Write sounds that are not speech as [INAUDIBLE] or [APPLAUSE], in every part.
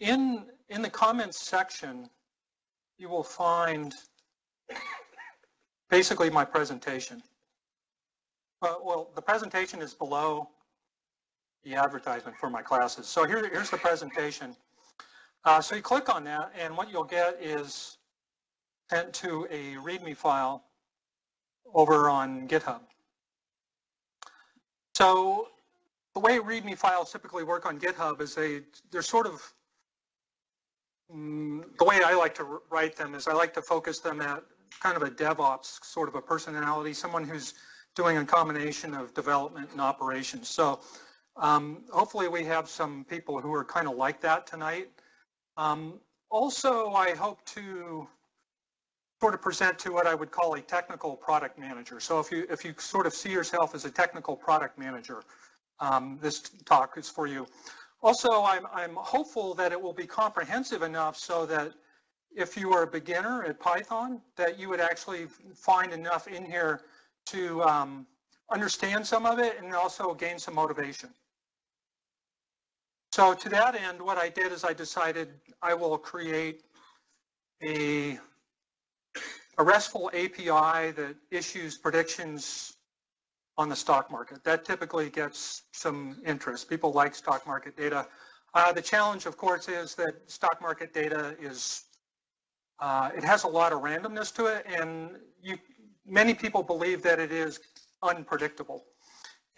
in, in the comments section, you will find basically my presentation. Uh, well, the presentation is below the advertisement for my classes. So here, here's the presentation. Uh, so you click on that, and what you'll get is sent to a README file over on GitHub. So the way README files typically work on GitHub is they, they're sort of, the way I like to write them is I like to focus them at kind of a DevOps sort of a personality, someone who's doing a combination of development and operations. So um, hopefully we have some people who are kind of like that tonight. Um, also, I hope to sort of present to what I would call a technical product manager. So if you if you sort of see yourself as a technical product manager, um, this talk is for you. Also, I'm, I'm hopeful that it will be comprehensive enough so that if you are a beginner at Python, that you would actually find enough in here to um, understand some of it and also gain some motivation. So to that end, what I did is I decided I will create a, a RESTful API that issues predictions on the stock market. That typically gets some interest. People like stock market data. Uh, the challenge, of course, is that stock market data is, uh, it has a lot of randomness to it, and you, many people believe that it is unpredictable.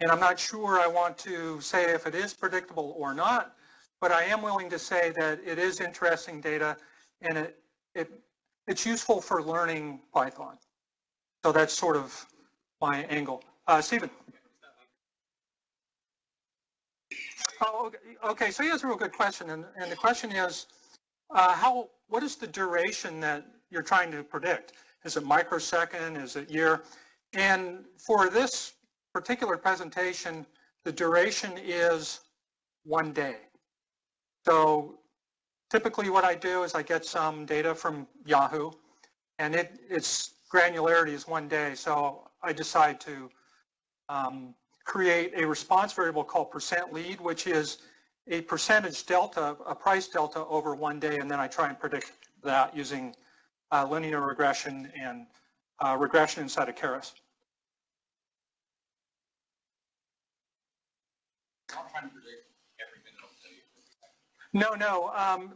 And I'm not sure I want to say if it is predictable or not, but I am willing to say that it is interesting data and it, it, it's useful for learning Python. So that's sort of my angle. Uh, Stephen. Oh, okay. so he has a real good question, and, and the question is, uh, how? What is the duration that you're trying to predict? Is it microsecond? Is it year? And for this particular presentation, the duration is one day. So typically what I do is I get some data from Yahoo, and it, its granularity is one day. So I decide to um, create a response variable called percent lead, which is a percentage delta, a price delta over one day, and then I try and predict that using uh, linear regression and uh, regression inside of Keras. No, no. Um,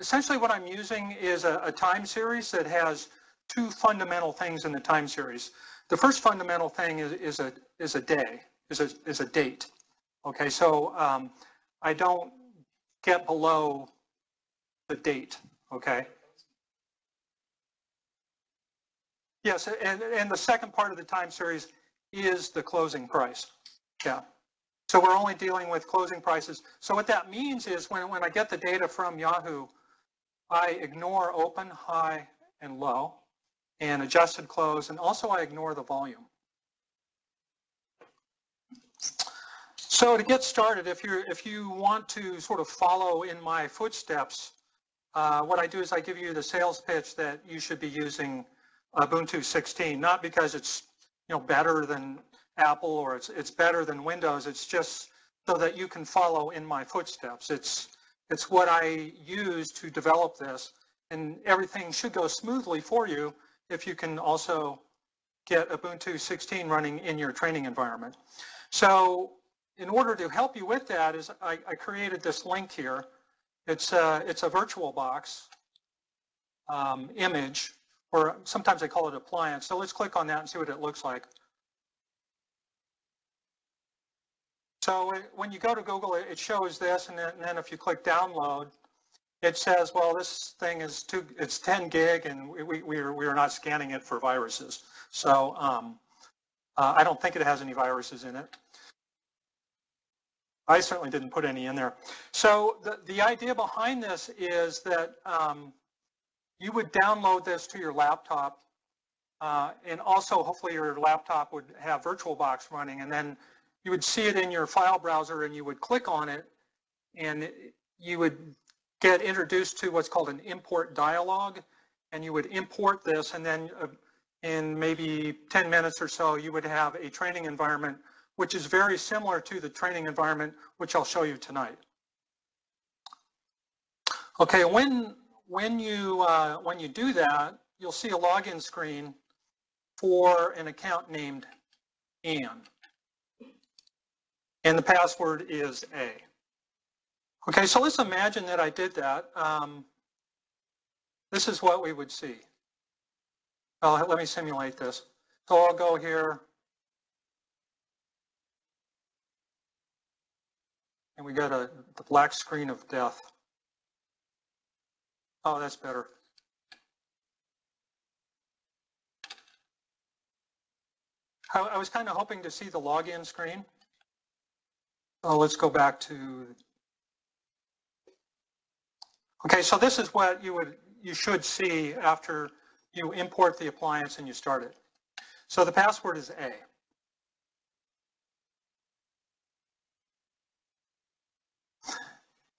essentially what I'm using is a, a, time series that has two fundamental things in the time series. The first fundamental thing is, is a is a day, is a is a date. Okay, so um, I don't get below the date. Okay. Yes, and and the second part of the time series is the closing price. Yeah. So we're only dealing with closing prices. So what that means is when, when I get the data from Yahoo, I ignore open, high, and low and adjusted close, and also I ignore the volume. So to get started, if you if you want to sort of follow in my footsteps, uh, what I do is I give you the sales pitch that you should be using Ubuntu 16, not because it's you know better than Apple or it's it's better than Windows. It's just so that you can follow in my footsteps. It's it's what I use to develop this, and everything should go smoothly for you if you can also get Ubuntu 16 running in your training environment. So in order to help you with that is I, I created this link here. It's a, it's a VirtualBox um, image, or sometimes they call it appliance. So let's click on that and see what it looks like. So when you go to Google, it shows this, and then, if you click download, it says, well, this thing is two, it's 10 gig and we, we, are, we are not scanning it for viruses. So um, uh, I don't think it has any viruses in it. I certainly didn't put any in there. So the, the idea behind this is that um, you would download this to your laptop uh, and also hopefully your laptop would have VirtualBox running and then you would see it in your file browser and you would click on it and you would get introduced to what's called an import dialog, and you would import this, and then uh, in maybe 10 minutes or so, you would have a training environment, which is very similar to the training environment, which I'll show you tonight. Okay, when when you uh, when you do that, you'll see a login screen for an account named Ann. And the password is A. Okay, so let's imagine that I did that. Um, this is what we would see. Oh, let me simulate this. So I'll go here. And we got a the black screen of death. Oh, that's better. I, was kind of hoping to see the login screen. Oh, let's go back to. Okay, so this is what you would you should see after you import the appliance and you start it. So the password is A.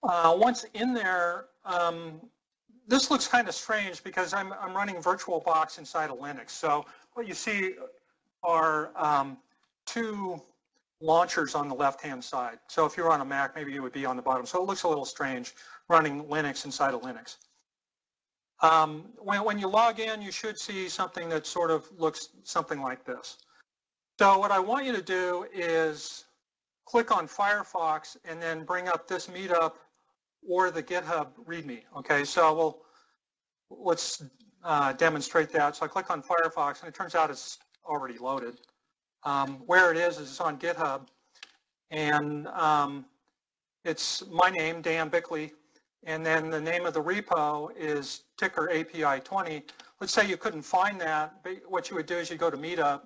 Uh, once in there, um, this looks kind of strange because I'm, I'm running VirtualBox inside of Linux. So what you see are um, two launchers on the left-hand side. So if you're on a Mac, maybe it would be on the bottom. So it looks a little strange running Linux inside of Linux. Um, when, when you log in, you should see something that sort of looks something like this. So what I want you to do is click on Firefox and then bring up this meetup or the GitHub README. Okay, so we'll let's uh, demonstrate that. So I click on Firefox and it turns out it's already loaded. Um, where it is is it's on GitHub and um, it's my name, Dan Bikle, and then the name of the repo is ticker API 20. Let's say you couldn't find that. But what you would do is you go to Meetup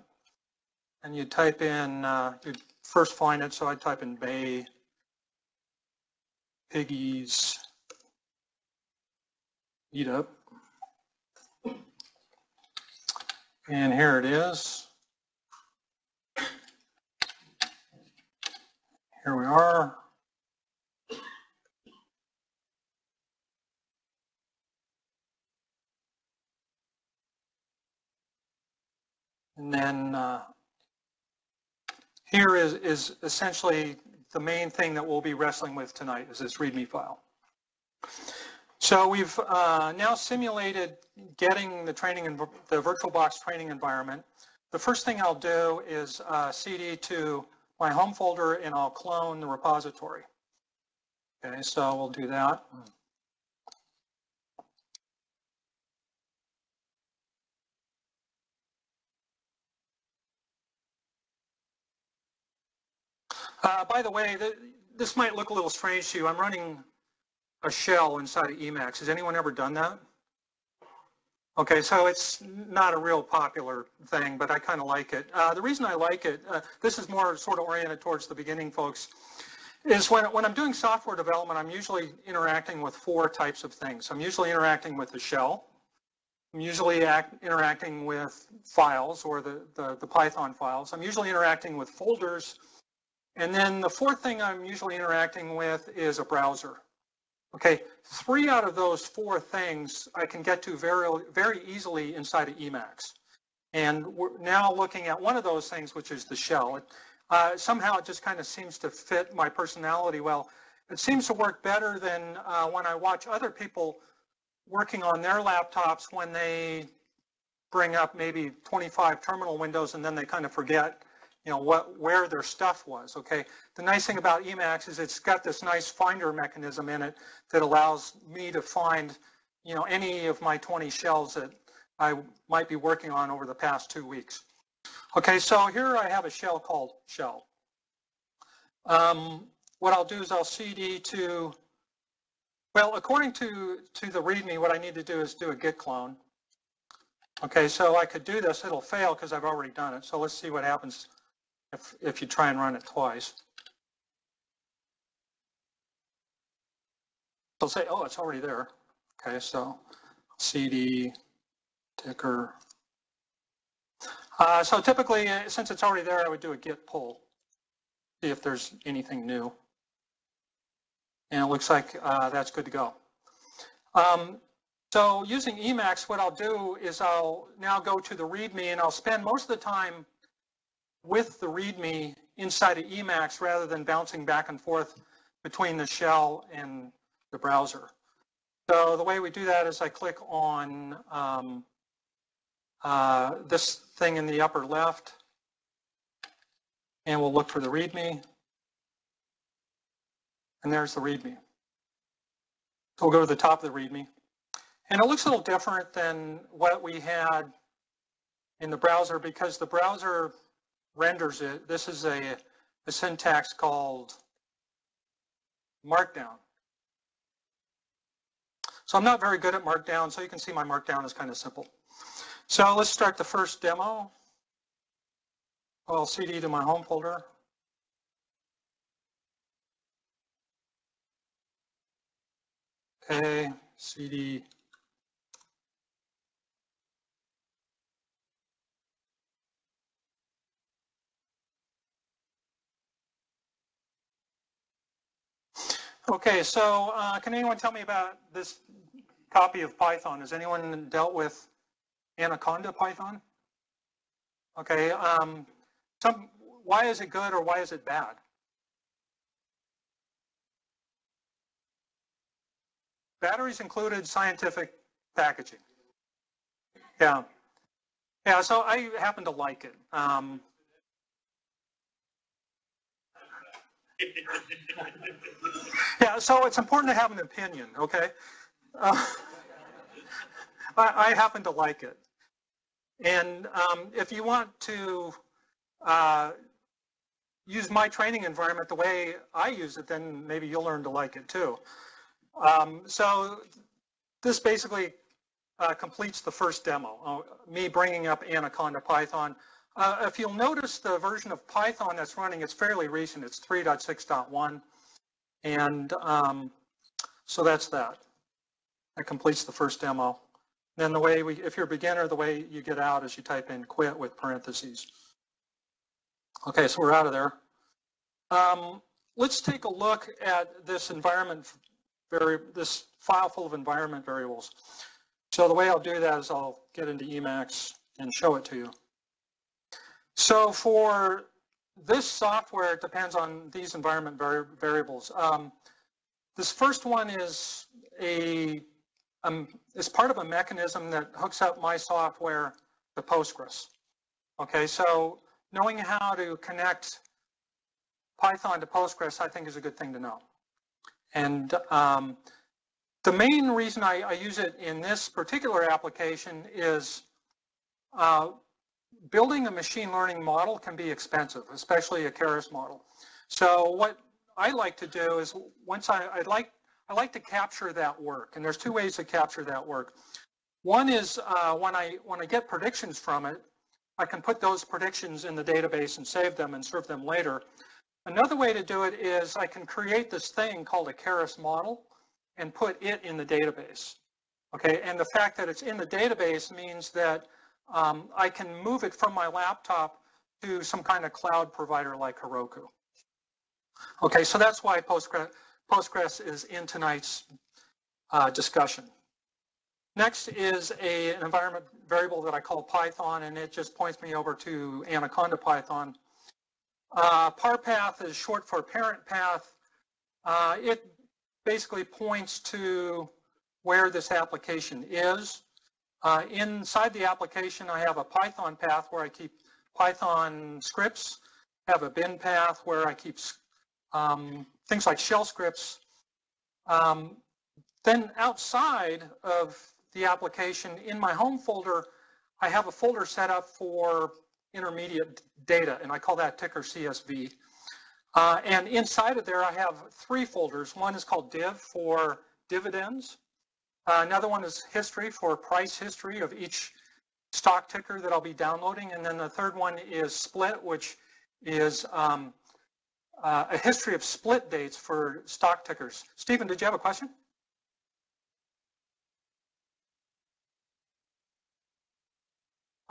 and you type in, uh, you first find it, so I type in Bay Piggies Meetup. And here it is. Here we are. And then uh, here is, is essentially the main thing that we'll be wrestling with tonight is this README file. So we've uh, now simulated getting the training in the VirtualBox training environment. The first thing I'll do is uh, CD to my home folder and I'll clone the repository. Okay, so we'll do that. Uh, by the way, the, this might look a little strange to you. I'm running a shell inside of Emacs. Has anyone ever done that? Okay, so it's not a real popular thing, but I kind of like it. Uh, the reason I like it, uh, this is more sort of oriented towards the beginning folks, is when, when I'm doing software development, I'm usually interacting with four types of things. I'm usually interacting with the shell. I'm usually act, interacting with files or the, the, the Python files. I'm usually interacting with folders and then the fourth thing I'm usually interacting with is a browser. Okay, three out of those four things I can get to very, very easily inside of Emacs. And we're now looking at one of those things, which is the shell. It, uh, somehow it just kind of seems to fit my personality well. It seems to work better than uh, when I watch other people working on their laptops when they bring up maybe 25 terminal windows and then they kind of forget you know, what, where their stuff was, okay? The nice thing about Emacs is it's got this nice finder mechanism in it that allows me to find, you know, any of my 20 shells that I might be working on over the past two weeks. Okay, so here I have a shell called shell. Um, what I'll do is I'll cd to, well, according to, to the README, what I need to do is do a git clone. Okay, so I could do this. It'll fail because I've already done it. So let's see what happens if, if you try and run it twice. It'll say, oh, it's already there. Okay, so CD, ticker. Uh, so typically, uh, since it's already there, I would do a git pull, see if there's anything new. And it looks like uh, that's good to go. Um, so using Emacs, what I'll do is I'll now go to the README and I'll spend most of the time with the README inside of Emacs rather than bouncing back and forth between the shell and the browser. So the way we do that is I click on um, uh, this thing in the upper left, and we'll look for the README. And there's the README. So we'll go to the top of the README. And it looks a little different than what we had in the browser because the browser renders it. This is a, a syntax called Markdown. So I'm not very good at Markdown, so you can see my Markdown is kind of simple. So let's start the first demo. I'll CD to my home folder. Okay, CD. Okay, so uh, can anyone tell me about this copy of Python. Has anyone dealt with Anaconda Python? Okay, um, some, why is it good or why is it bad? Batteries included scientific packaging. Yeah. Yeah, so I happen to like it. Um, [LAUGHS] yeah, so it's important to have an opinion, okay? Uh, [LAUGHS] I, I, happen to like it. And um, if you want to uh, use my training environment the way I use it, then maybe you'll learn to like it too. Um, so this basically uh, completes the first demo, uh, me bringing up Anaconda Python. Uh, if you'll notice the version of Python that's running, it's fairly recent. It's 3.6.1. And um, so that's that. That completes the first demo. Then the way we, if you're a beginner, the way you get out is you type in quit with parentheses. Okay, so we're out of there. Um, let's take a look at this environment, vari this file full of environment variables. So the way I'll do that is I'll get into Emacs and show it to you. So for this software, depends on these environment vari variables. Um, this first one is a um, is part of a mechanism that hooks up my software to Postgres. Okay, so knowing how to connect Python to Postgres, I think is a good thing to know. And um, the main reason I, I, use it in this particular application is uh, building a machine learning model can be expensive, especially a Keras model. So what I like to do is once I, I'd like I like to capture that work, and there's two ways to capture that work. One is uh, when I when I get predictions from it, I can put those predictions in the database and save them and serve them later. Another way to do it is I can create this thing called a Keras model and put it in the database. Okay, and the fact that it's in the database means that um, I can move it from my laptop to some kind of cloud provider like Heroku. Okay, so that's why Postgres, Postgres is in tonight's uh, discussion. Next is a, an environment variable that I call Python, and it just points me over to Anaconda Python. Uh, parpath is short for parent path. Uh, it basically points to where this application is. Uh, inside the application, I have a Python path where I keep Python scripts, have a bin path where I keep um, things like shell scripts. Um, then outside of the application, in my home folder, I have a folder set up for intermediate data, and I call that ticker CSV. Uh, and inside of there, I have three folders. One is called div for dividends. Uh, another one is history for price history of each stock ticker that I'll be downloading. And then the third one is split, which is um, uh, a history of split dates for stock tickers. Stephen, did you have a question?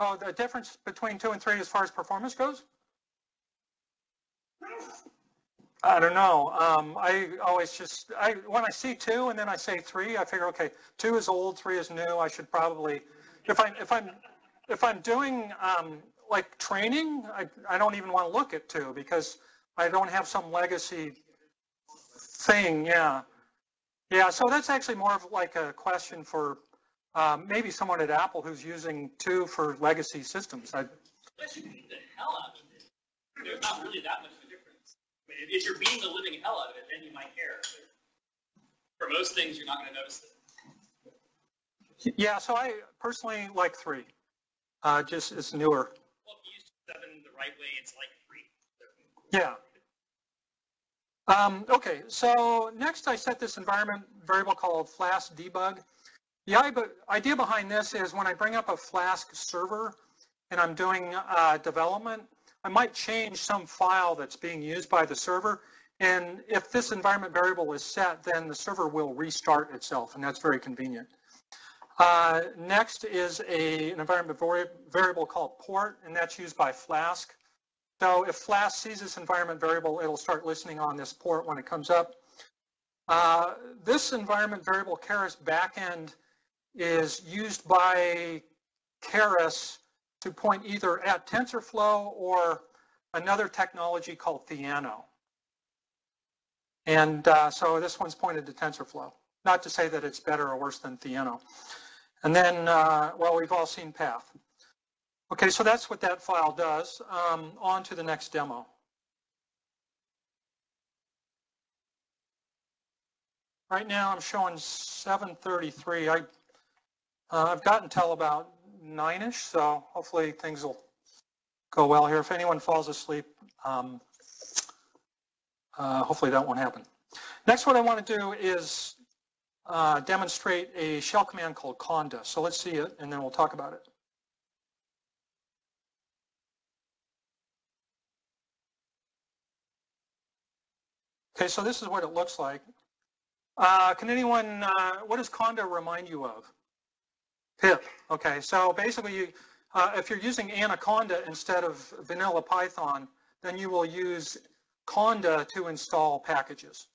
Oh, the difference between two and three as far as performance goes? I don't know. Um, I always just, I when I see two and then I say three, I figure, okay, two is old, three is new. I should probably, if I'm if I'm if I'm doing um, like training, I I don't even want to look at two because I don't have some legacy thing, yeah. Yeah, so that's actually more of like a question for um, maybe someone at Apple who's using two for legacy systems. I, beat the hell out of it, there's not really that much of a difference. I mean, if you're beating the living hell out of it, then you might care. But for most things, you're not going to notice it. yeah, so I personally like three. Uh, just it's newer. Well, if you use seven the right way, it's like three. Yeah. Um, okay, so next I set this environment variable called Flask debug. The idea behind this is when I bring up a Flask server and I'm doing uh, development, I might change some file that's being used by the server. And if this environment variable is set, then the server will restart itself, and that's very convenient. Uh, next is a, an environment variable called port, and that's used by Flask. So if Flask sees this environment variable, it'll start listening on this port when it comes up. Uh, this environment variable Keras backend is used by Keras to point either at TensorFlow or another technology called Theano. And uh, so this one's pointed to TensorFlow. Not to say that it's better or worse than Theano. And then, uh, well, we've all seen Path. Okay, so that's what that file does. Um, on to the next demo. Right now I'm showing 733. I, uh, I've got until about 9ish, so hopefully things will go well here. If anyone falls asleep, um, uh, hopefully that won't happen. Next, what I want to do is uh, demonstrate a shell command called conda. So let's see it, and then we'll talk about it. Okay, so this is what it looks like. Uh, can anyone, uh, what does Conda remind you of? Pip. Okay, so basically, you, uh, if you're using Anaconda instead of vanilla Python, then you will use Conda to install packages.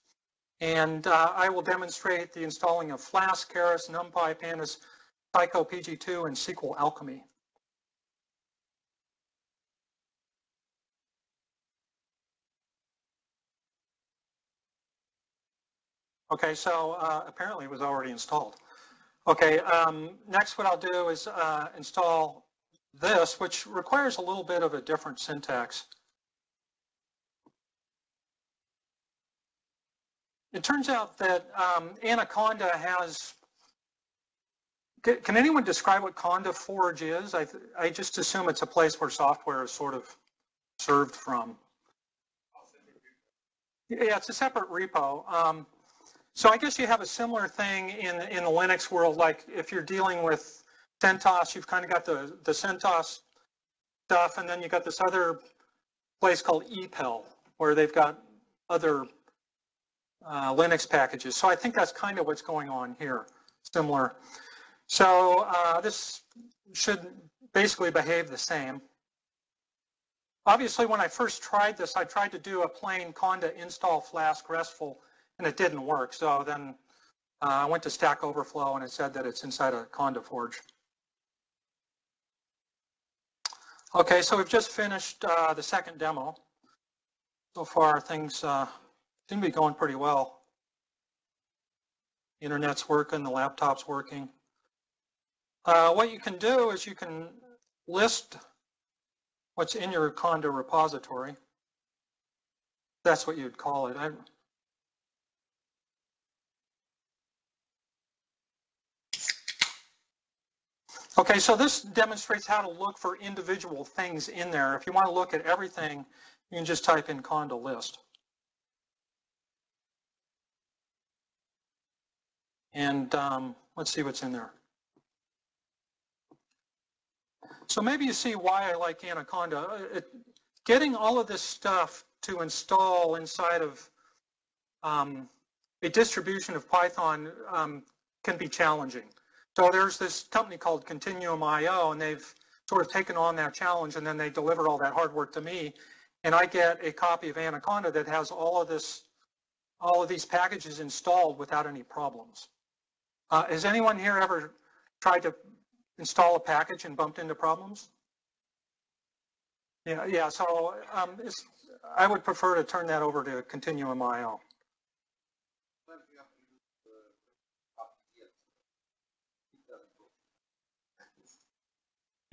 And uh, I will demonstrate the installing of Flask, Keras, NumPy, Pandas, psycopg2, and SQL Alchemy. Okay, so uh, apparently it was already installed. Okay, um, next what I'll do is uh, install this, which requires a little bit of a different syntax. It turns out that um, Anaconda has, can anyone describe what Conda Forge is? I, I just assume it's a place where software is sort of served from. Yeah, it's a separate repo. Um, so I guess you have a similar thing in, in the Linux world, like if you're dealing with CentOS, you've kind of got the, the CentOS stuff, and then you've got this other place called EPEL, where they've got other uh, Linux packages. So I think that's kind of what's going on here, similar. So uh, this should basically behave the same. Obviously, when I first tried this, I tried to do a plain conda install flask RESTful and it didn't work. So then uh, I went to Stack Overflow and it said that it's inside a Conda Forge. Okay, so we've just finished uh, the second demo. So far things uh, seem to be going pretty well. Internet's working, the laptop's working. Uh, what you can do is you can list what's in your Conda repository. That's what you'd call it. I, Okay, so this demonstrates how to look for individual things in there. If you want to look at everything, you can just type in conda list. And um, let's see what's in there. So maybe you see why I like Anaconda. Uh, it, getting all of this stuff to install inside of um, a distribution of Python um, can be challenging. So there's this company called Continuum.io, and they've sort of taken on that challenge, and then they deliver all that hard work to me, and I get a copy of Anaconda that has all of this, all of these packages installed without any problems. Uh, has anyone here ever tried to install a package and bumped into problems? Yeah, yeah. So um, I would prefer to turn that over to Continuum.io.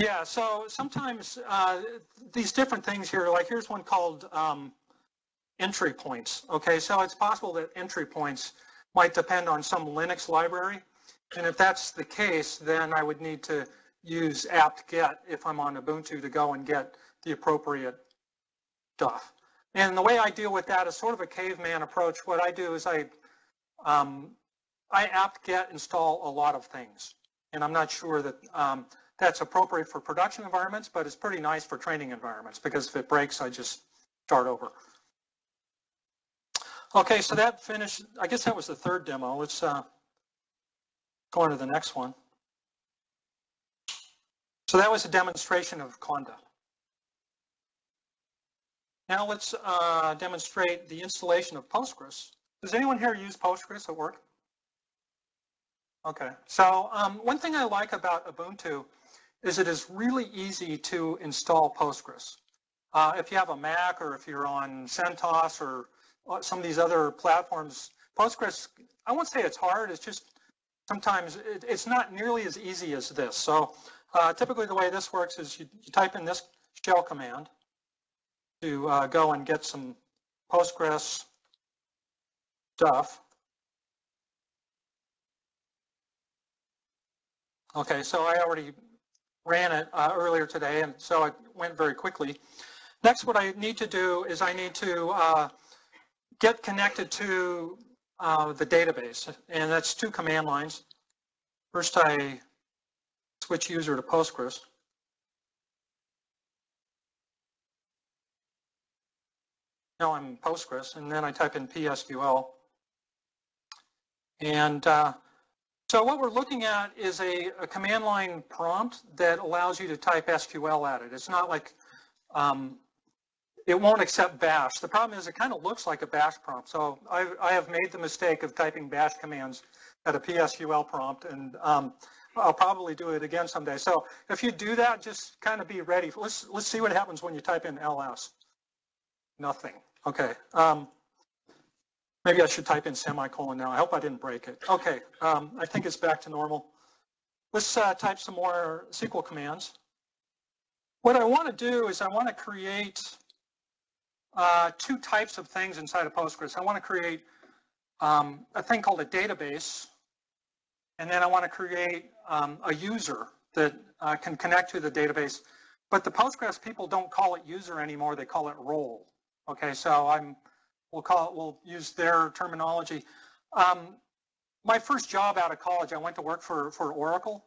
Yeah, so sometimes uh, these different things here, like here's one called um, entry points. Okay, so it's possible that entry points might depend on some Linux library. And if that's the case, then I would need to use apt-get if I'm on Ubuntu to go and get the appropriate stuff. And the way I deal with that is sort of a caveman approach. What I do is I, um, I apt-get install a lot of things. And I'm not sure that um, that's appropriate for production environments, but it's pretty nice for training environments because if it breaks, I just start over. Okay, so that finished, I guess that was the third demo. Let's uh, go on to the next one. So that was a demonstration of Conda. Now let's uh, demonstrate the installation of Postgres. Does anyone here use Postgres at work? Okay, so um, one thing I like about Ubuntu is it is really easy to install Postgres. Uh, if you have a Mac or if you're on CentOS or uh, some of these other platforms, Postgres, I won't say it's hard, it's just sometimes it, it's not nearly as easy as this. So uh, typically the way this works is you, you type in this shell command to uh, go and get some Postgres stuff. Okay, so I already ran it uh, earlier today, and so it went very quickly. Next, what I need to do is I need to uh, get connected to uh, the database, and that's two command lines. First, I switch user to Postgres. Now I'm Postgres, and then I type in PSQL. And uh, so what we're looking at is a, a, command line prompt that allows you to type SQL at it. It's not like, um, it won't accept bash. The problem is it kind of looks like a bash prompt. So I, I have made the mistake of typing bash commands at a PSQL prompt and um, I'll probably do it again someday. So if you do that, just kind of be ready. Let's, let's see what happens when you type in ls. Nothing. Okay. Um, Maybe I should type in semicolon now. I hope I didn't break it. Okay, um, I think it's back to normal. Let's uh, type some more SQL commands. What I want to do is I want to create uh, two types of things inside of Postgres. I want to create um, a thing called a database, and then I want to create um, a user that uh, can connect to the database. But the Postgres people don't call it user anymore, they call it role. Okay, so I'm we'll call it, we'll use their terminology. Um, my first job out of college, I went to work for, for Oracle.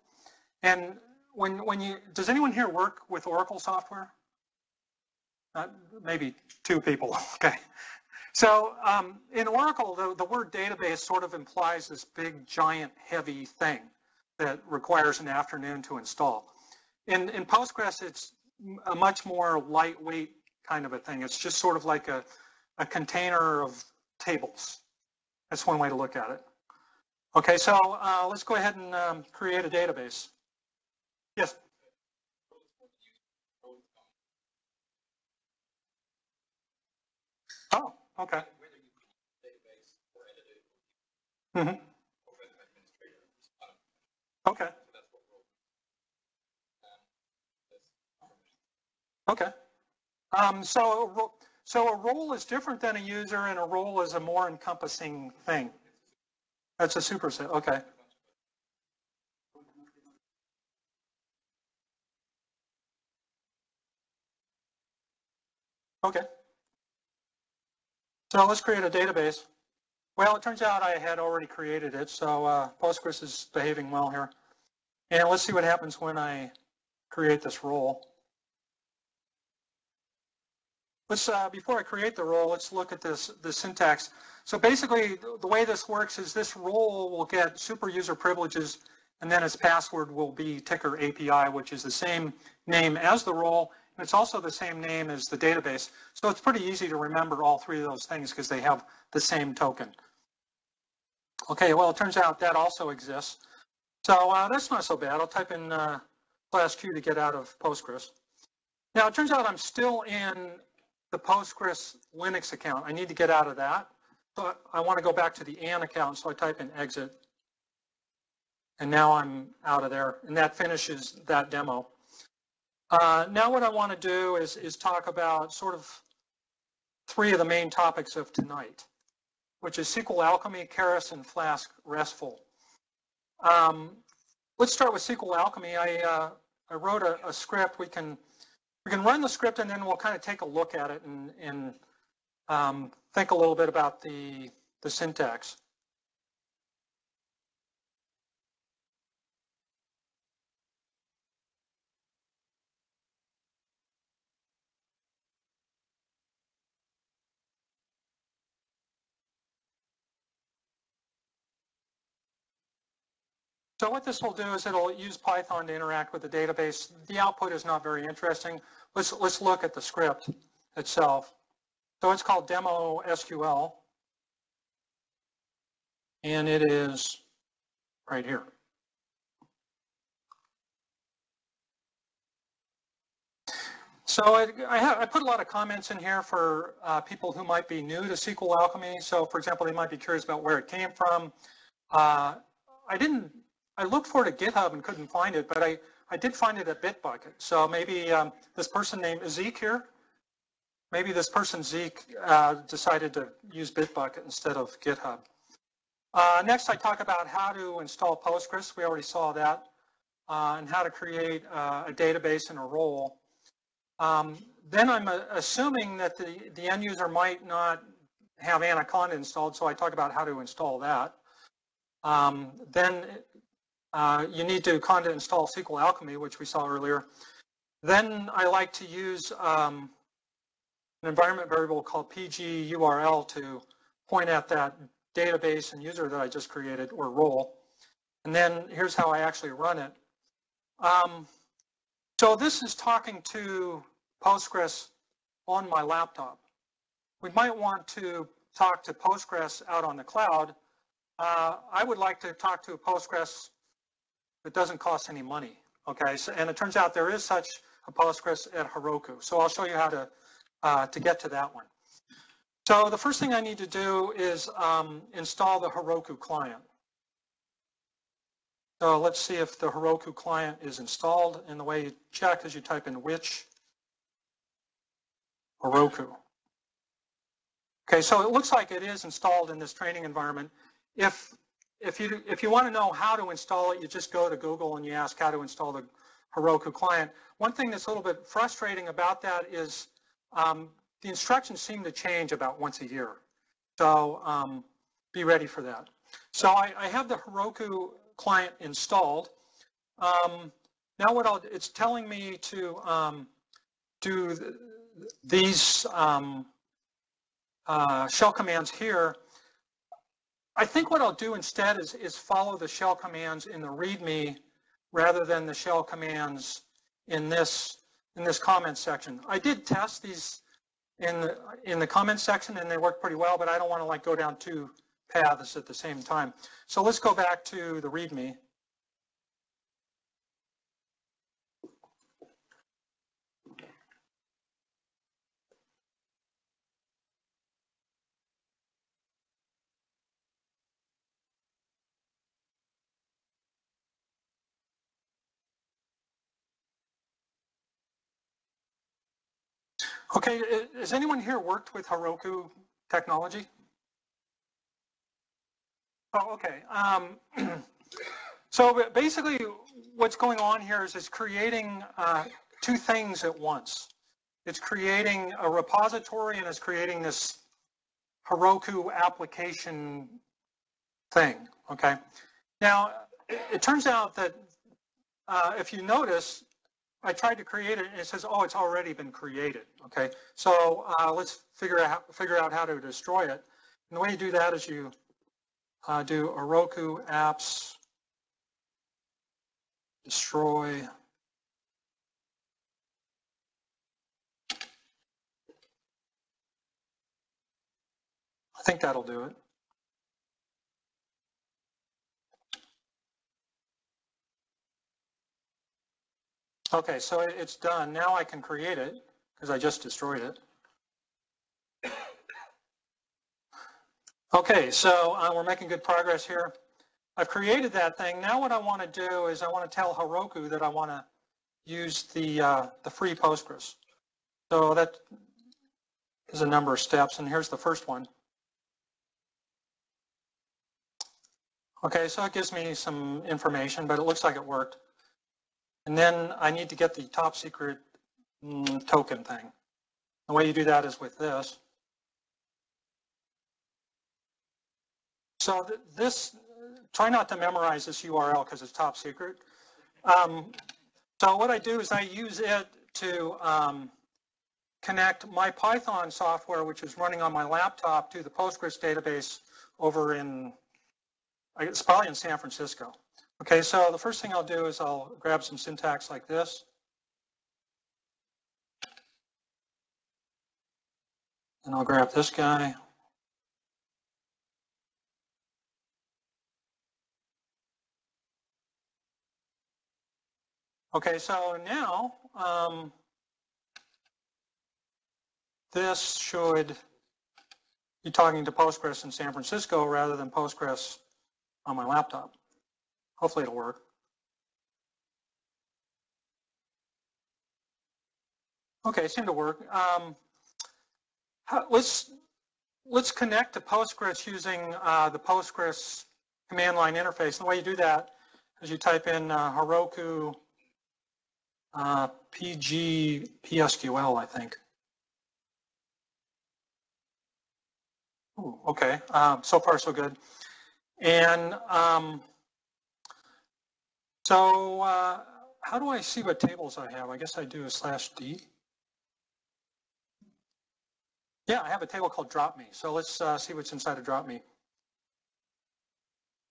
And when, when you, does anyone here work with Oracle software? Uh, maybe two people, [LAUGHS] okay. So um, in Oracle, the, the word database sort of implies this big, giant, heavy thing that requires an afternoon to install. In, in Postgres, it's a much more lightweight kind of a thing. It's just sort of like a, a container of tables. That's one way to look at it. Okay, so uh, let's go ahead and um, create a database. Yes? Oh, okay. Mm -hmm. Okay. Okay. Um, so so a role is different than a user and a role is a more encompassing thing. That's a superset, okay. Okay. So let's create a database. Well, it turns out I had already created it, so uh, Postgres is behaving well here. And let's see what happens when I create this role. Let's, uh, before I create the role, let's look at this, the syntax. So basically, the way this works is this role will get super user privileges, and then its password will be ticker API, which is the same name as the role, and it's also the same name as the database. So it's pretty easy to remember all three of those things because they have the same token. Okay, well, it turns out that also exists. So uh, that's not so bad. I'll type in uh, class Q to get out of Postgres. Now, it turns out I'm still in the Postgres Linux account. I need to get out of that. So I want to go back to the AN account, so I type in exit. And now I'm out of there, and that finishes that demo. Uh, now what I want to do is, is talk about sort of three of the main topics of tonight, which is SQL Alchemy, Keras, and Flask RESTful. Um, let's start with SQL Alchemy. I, uh, I wrote a, a, script. We can we can run the script and then we'll kind of take a look at it and, and um, think a little bit about the, the syntax. So what this will do is it'll use Python to interact with the database. The output is not very interesting. Let's, let's look at the script itself. So it's called demo SQL. And it is right here. So I, I, have, I, put a lot of comments in here for uh, people who might be new to SQL Alchemy. So for example, they might be curious about where it came from. Uh, I didn't I looked for it at GitHub and couldn't find it, but I, I did find it at Bitbucket. So maybe um, this person named Zeke here, maybe this person Zeke uh, decided to use Bitbucket instead of GitHub. Uh, next, I talk about how to install Postgres. We already saw that. Uh, and how to create uh, a database and a role. Um, then I'm uh, assuming that the, the end user might not have Anaconda installed, so I talk about how to install that. Um, then uh, you need to conda install SQL Alchemy, which we saw earlier. Then I like to use um, an environment variable called pgurl to point at that database and user that I just created or role. And then here's how I actually run it. Um, so this is talking to Postgres on my laptop. We might want to talk to Postgres out on the cloud. Uh, I would like to talk to Postgres it doesn't cost any money. Okay, so, and it turns out there is such a Postgres at Heroku. So I'll show you how to, uh, to get to that one. So the first thing I need to do is um, install the Heroku client. So let's see if the Heroku client is installed. And the way you check is you type in which Heroku. Okay, so it looks like it is installed in this training environment. If if you if you want to know how to install it, you just go to Google and you ask how to install the Heroku client. One thing that's a little bit frustrating about that is um, the instructions seem to change about once a year. So um, be ready for that. So I, I, have the Heroku client installed. Um, now what I'll, it's telling me to um, do th these um, uh, shell commands here I think what I'll do instead is, is follow the shell commands in the README rather than the shell commands in this in this comment section. I did test these in the in the comment section and they worked pretty well, but I don't want to like go down two paths at the same time. So let's go back to the README. Okay, has anyone here worked with Heroku technology? Oh, okay. Um, [CLEARS THROAT] so basically what's going on here is it's creating uh, two things at once. It's creating a repository and it's creating this Heroku application thing, okay? Now, it, turns out that uh, if you notice, I tried to create it and it says, oh, it's already been created. Okay, so uh, let's figure out, figure out how to destroy it. And the way you do that is you uh, do Heroku apps destroy I think that'll do it. Okay, so it's done. Now I can create it because I just destroyed it. Okay, so uh, we're making good progress here. I've created that thing. Now what I want to do is I want to tell Heroku that I want to use the, uh, the free Postgres. So that is a number of steps, and here's the first one. Okay, so it gives me some information, but it looks like it worked. And then I need to get the top secret mm, token thing. The way you do that is with this. So th this, try not to memorize this URL because it's top secret. Um, so what I do is I use it to um, connect my Python software, which is running on my laptop, to the Postgres database over in, it's probably in San Francisco. Okay, so the first thing I'll do is I'll grab some syntax like this. And I'll grab this guy. Okay, so now um, this should be talking to Postgres in San Francisco rather than Postgres on my laptop. Hopefully it'll work. Okay, it seemed to work. Um, how, let's let's connect to Postgres using uh, the Postgres command line interface. And the way you do that is you type in uh, Heroku uh, PG PSQL, I think. Ooh, okay, um, so far so good. And um, so uh, how do I see what tables I have? I guess I do a slash D. Yeah, I have a table called drop me. So let's uh, see what's inside of drop me.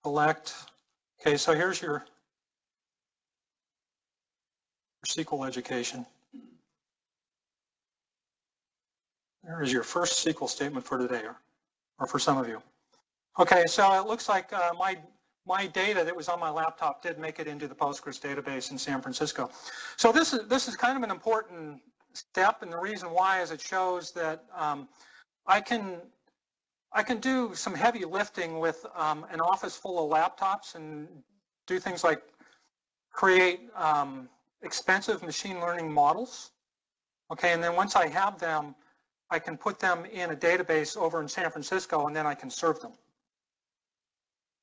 Select. Okay, so here's your, your SQL education. There is your first SQL statement for today, or, or for some of you. Okay, so it looks like uh, my my data that was on my laptop did make it into the Postgres database in San Francisco. So this is this is kind of an important step, and the reason why is it shows that um, I can I can do some heavy lifting with um, an office full of laptops and do things like create um, expensive machine learning models. Okay, and then once I have them, I can put them in a database over in San Francisco, and then I can serve them.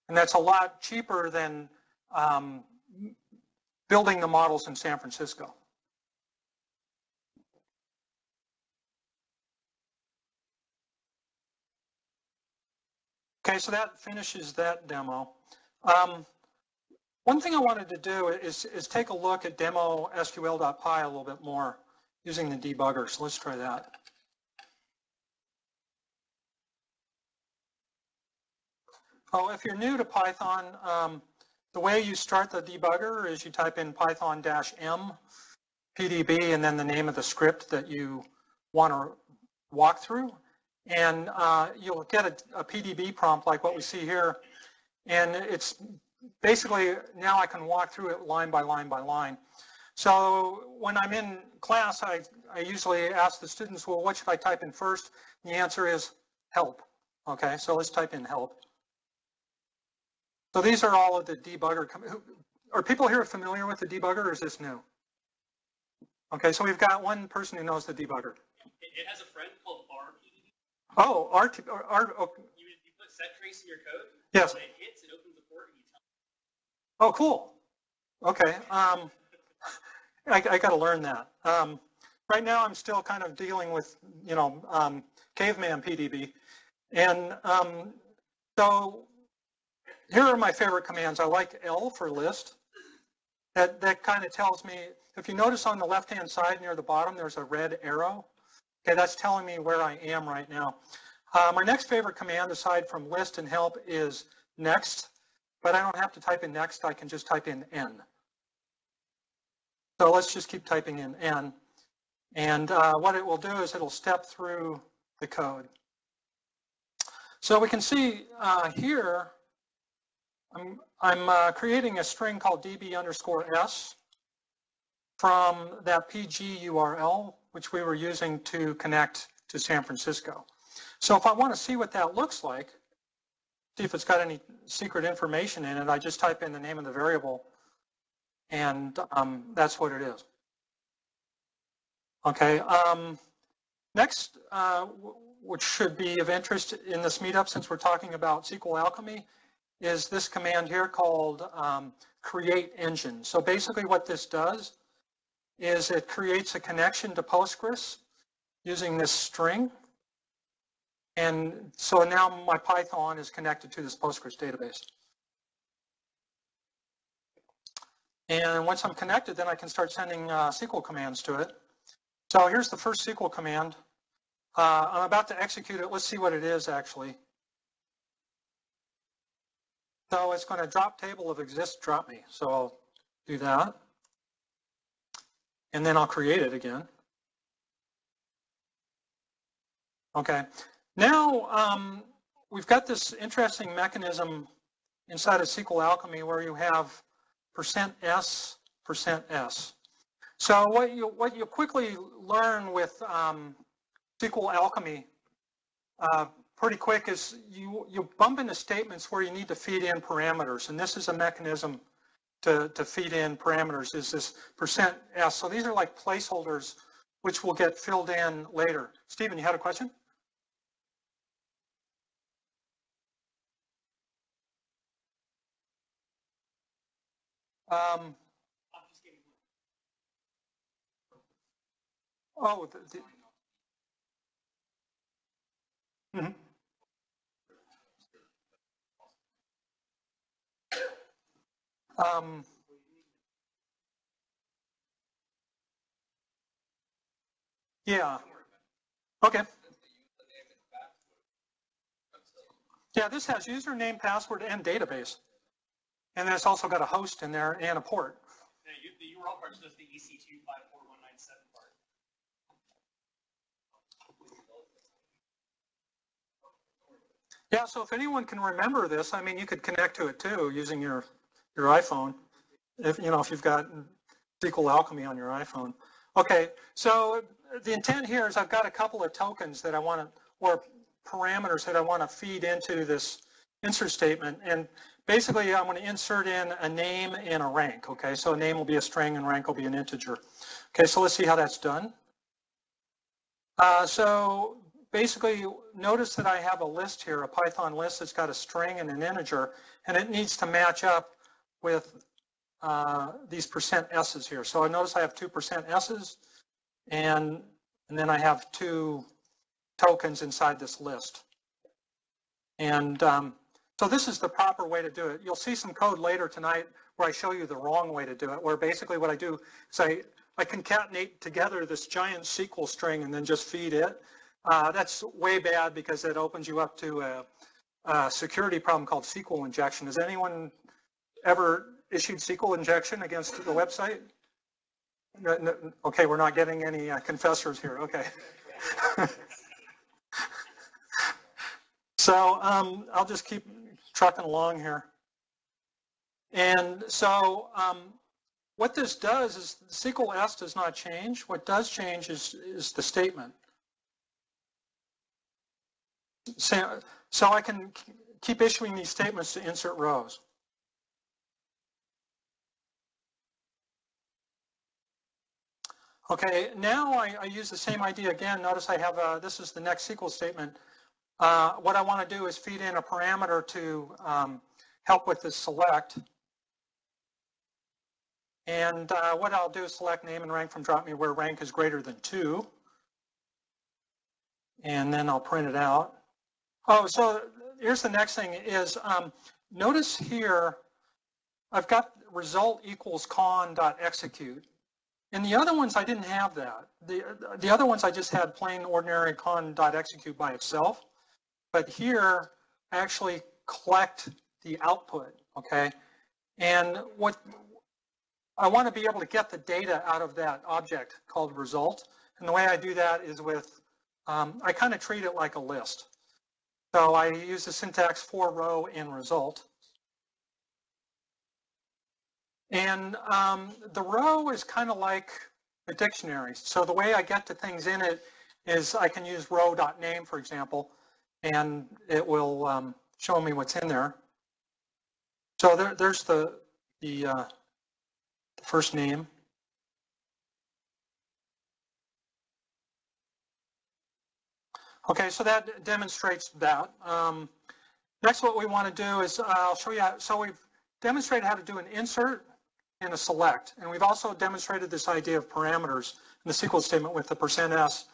And that's a lot cheaper than um, building the models in San Francisco. Okay, so that finishes that demo. Um, one thing I wanted to do is, is take a look at demo SQL.py a little bit more using the debugger. So let's try that. Oh, if you're new to Python, um, the way you start the debugger is you type in python-m pdb and then the name of the script that you want to walk through. And uh, you'll get a, a, PDB prompt like what we see here. And it's basically, now I can walk through it line by line by line. So when I'm in class, I, I usually ask the students, well, what should I type in first? And the answer is help. Okay, so let's type in help. So these are all of the debugger. Are people here familiar with the debugger or is this new? Okay, so we've got one person who knows the debugger. It has a friend called RPDB. Oh, RT, R, oh. You, you put set trace in your code. Yes. When it hits, it opens the port and you tell Oh, cool. Okay. Um, I, I got to learn that. Um, right now, I'm still kind of dealing with, you know, um, caveman PDB. And um, so here are my favorite commands. I like L for list. That, that kind of tells me, if you notice on the left-hand side near the bottom, there's a red arrow. Okay, that's telling me where I am right now. Uh, my next favorite command aside from list and help is next, but I don't have to type in next, I can just type in n. So let's just keep typing in n. And uh, what it will do is it'll step through the code. So we can see uh, here I'm, I'm uh, creating a string called db underscore s from that PG URL, which we were using to connect to San Francisco. So if I want to see what that looks like, see if it's got any secret information in it, I just type in the name of the variable, and um, that's what it is. Okay. Um, next, uh, which should be of interest in this meetup since we're talking about SQL Alchemy, is this command here called um, create engine. So basically what this does is it creates a connection to Postgres using this string. And so now my Python is connected to this Postgres database. And once I'm connected, then I can start sending uh, SQL commands to it. So here's the first SQL command. Uh, I'm about to execute it. Let's see what it is actually. So it's going to drop table of exist drop me. So I'll do that. And then I'll create it again. Okay. Now um, we've got this interesting mechanism inside of SQL Alchemy where you have percent %s, percent %s. So what you what you quickly learn with um, SQL Alchemy uh, pretty quick is you you bump into statements where you need to feed in parameters, and this is a mechanism to to feed in parameters. Is this percent %s? So these are like placeholders which will get filled in later. Stephen, you had a question? Um, oh, the, the, mm -hmm. Um, yeah. Okay. Yeah, this has username, password, and database. And then it's also got a host in there and a port. Yeah, you, the URL part does the EC2 54197 part. Yeah, so if anyone can remember this, I mean, you could connect to it too using your your iPhone. If you know if you've got SQL Alchemy on your iPhone. Okay, so the intent here is I've got a couple of tokens that I want to, or parameters that I want to feed into this insert statement. And basically I'm going to insert in a name and a rank. Okay, so a name will be a string and rank will be an integer. Okay, so let's see how that's done. Uh, so basically notice that I have a list here, a Python list that's got a string and an integer, and it needs to match up with uh, these percent s's here. So I notice I have two percent s's, and, and then I have two tokens inside this list. And um, so this is the proper way to do it. You'll see some code later tonight where I show you the wrong way to do it, where basically what I do is I, I concatenate together this giant SQL string and then just feed it. Uh, that's way bad because it opens you up to a, a security problem called SQL injection. Has anyone ever issued SQL injection against the website? No, no, okay, we're not getting any uh, confessors here. Okay. [LAUGHS] so um, I'll just keep trucking along here. And so um, what this does is SQL S does not change. What does change is, is the statement. So, so I can keep issuing these statements to insert rows. Okay, now I, I, use the same idea again. Notice I have a, this is the next SQL statement. Uh, what I want to do is feed in a parameter to um, help with the select. And uh, what I'll do is select name and rank from drop me where rank is greater than 2. And then I'll print it out. Oh, so here's the next thing is um, notice here I've got result equals con dot execute. In the other ones, I didn't have that. The, the other ones, I just had plain ordinary con dot execute by itself. But here, I actually collect the output, okay? And what I want to be able to get the data out of that object called result. And the way I do that is with, um, I kind of treat it like a list. So I use the syntax for row in result. And um, the row is kind of like a dictionary. So the way I get to things in it is I can use row.name, for example, and it will um, show me what's in there. So there, there's the, the, uh, the first name. Okay, so that demonstrates that. Um, next, what we want to do is uh, I'll show you. How, so we've demonstrated how to do an insert and a select, and we've also demonstrated this idea of parameters in the SQL statement with the percent %s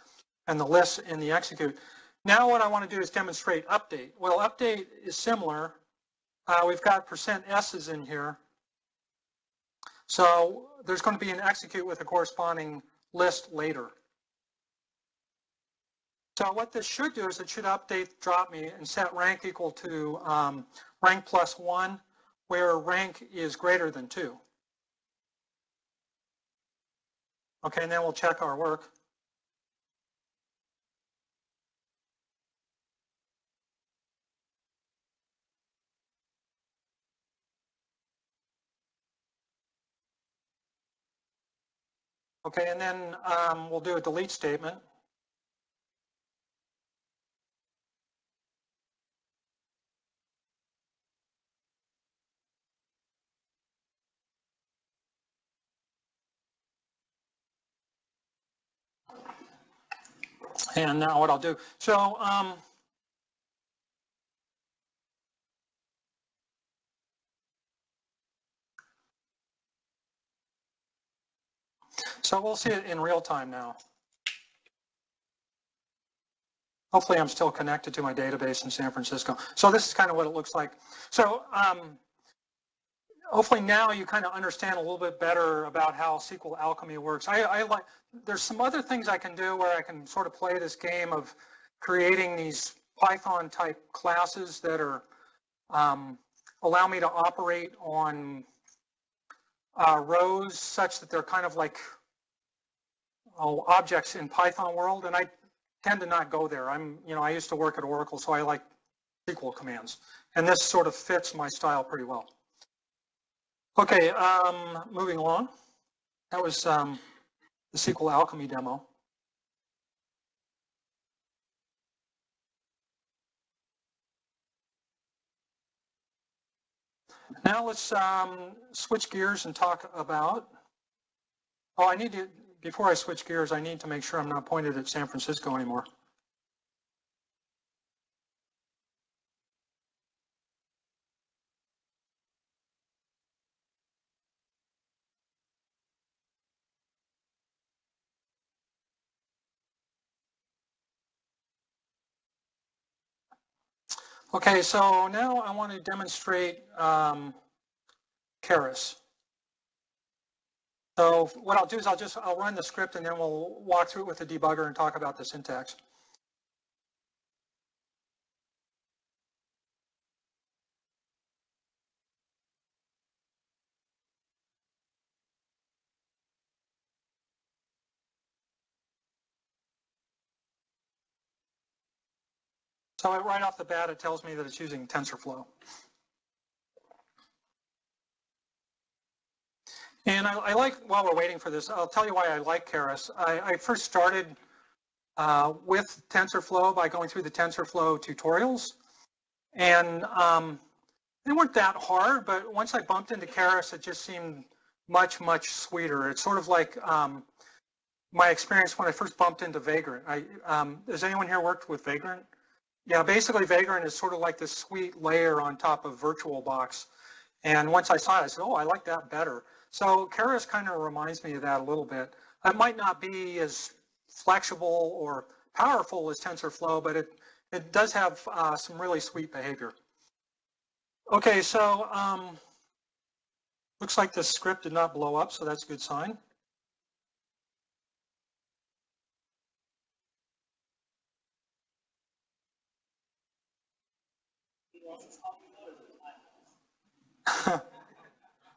and the list in the execute. Now what I want to do is demonstrate update. Well, update is similar. Uh, we've got percent %s's in here. So there's going to be an execute with a corresponding list later. So what this should do is it should update drop me and set rank equal to um, rank plus one, where rank is greater than two. Okay, and then we'll check our work. Okay, and then um, we'll do a delete statement. And now what I'll do, so um, So we'll see it in real time now. Hopefully I'm still connected to my database in San Francisco. So this is kind of what it looks like. So um, hopefully now you kind of understand a little bit better about how SQL Alchemy works. I, I like, there's some other things I can do where I can sort of play this game of creating these Python type classes that are um, allow me to operate on uh, rows such that they're kind of like oh, objects in Python world, and I tend to not go there. I'm, you know, I used to work at Oracle, so I like SQL commands, and this sort of fits my style pretty well. Okay, um, moving along. That was um, the SQL Alchemy demo. Now let's um, switch gears and talk about, oh, I need to, before I switch gears, I need to make sure I'm not pointed at San Francisco anymore. Okay, so now I want to demonstrate um, Keras. So what I'll do is I'll just, I'll run the script and then we'll walk through it with the debugger and talk about the syntax. So right off the bat, it tells me that it's using TensorFlow. And I, I, like, while we're waiting for this, I'll tell you why I like Keras. I, I first started uh, with TensorFlow by going through the TensorFlow tutorials. And um, they weren't that hard, but once I bumped into Keras, it just seemed much, much sweeter. It's sort of like um, my experience when I first bumped into Vagrant. I, um, has anyone here worked with Vagrant? Yeah, basically Vagrant is sort of like this sweet layer on top of VirtualBox. And once I saw it, I said, oh, I like that better. So Keras kind of reminds me of that a little bit. It might not be as flexible or powerful as TensorFlow, but it, it does have uh, some really sweet behavior. Okay, so um, looks like the script did not blow up, so that's a good sign. [LAUGHS]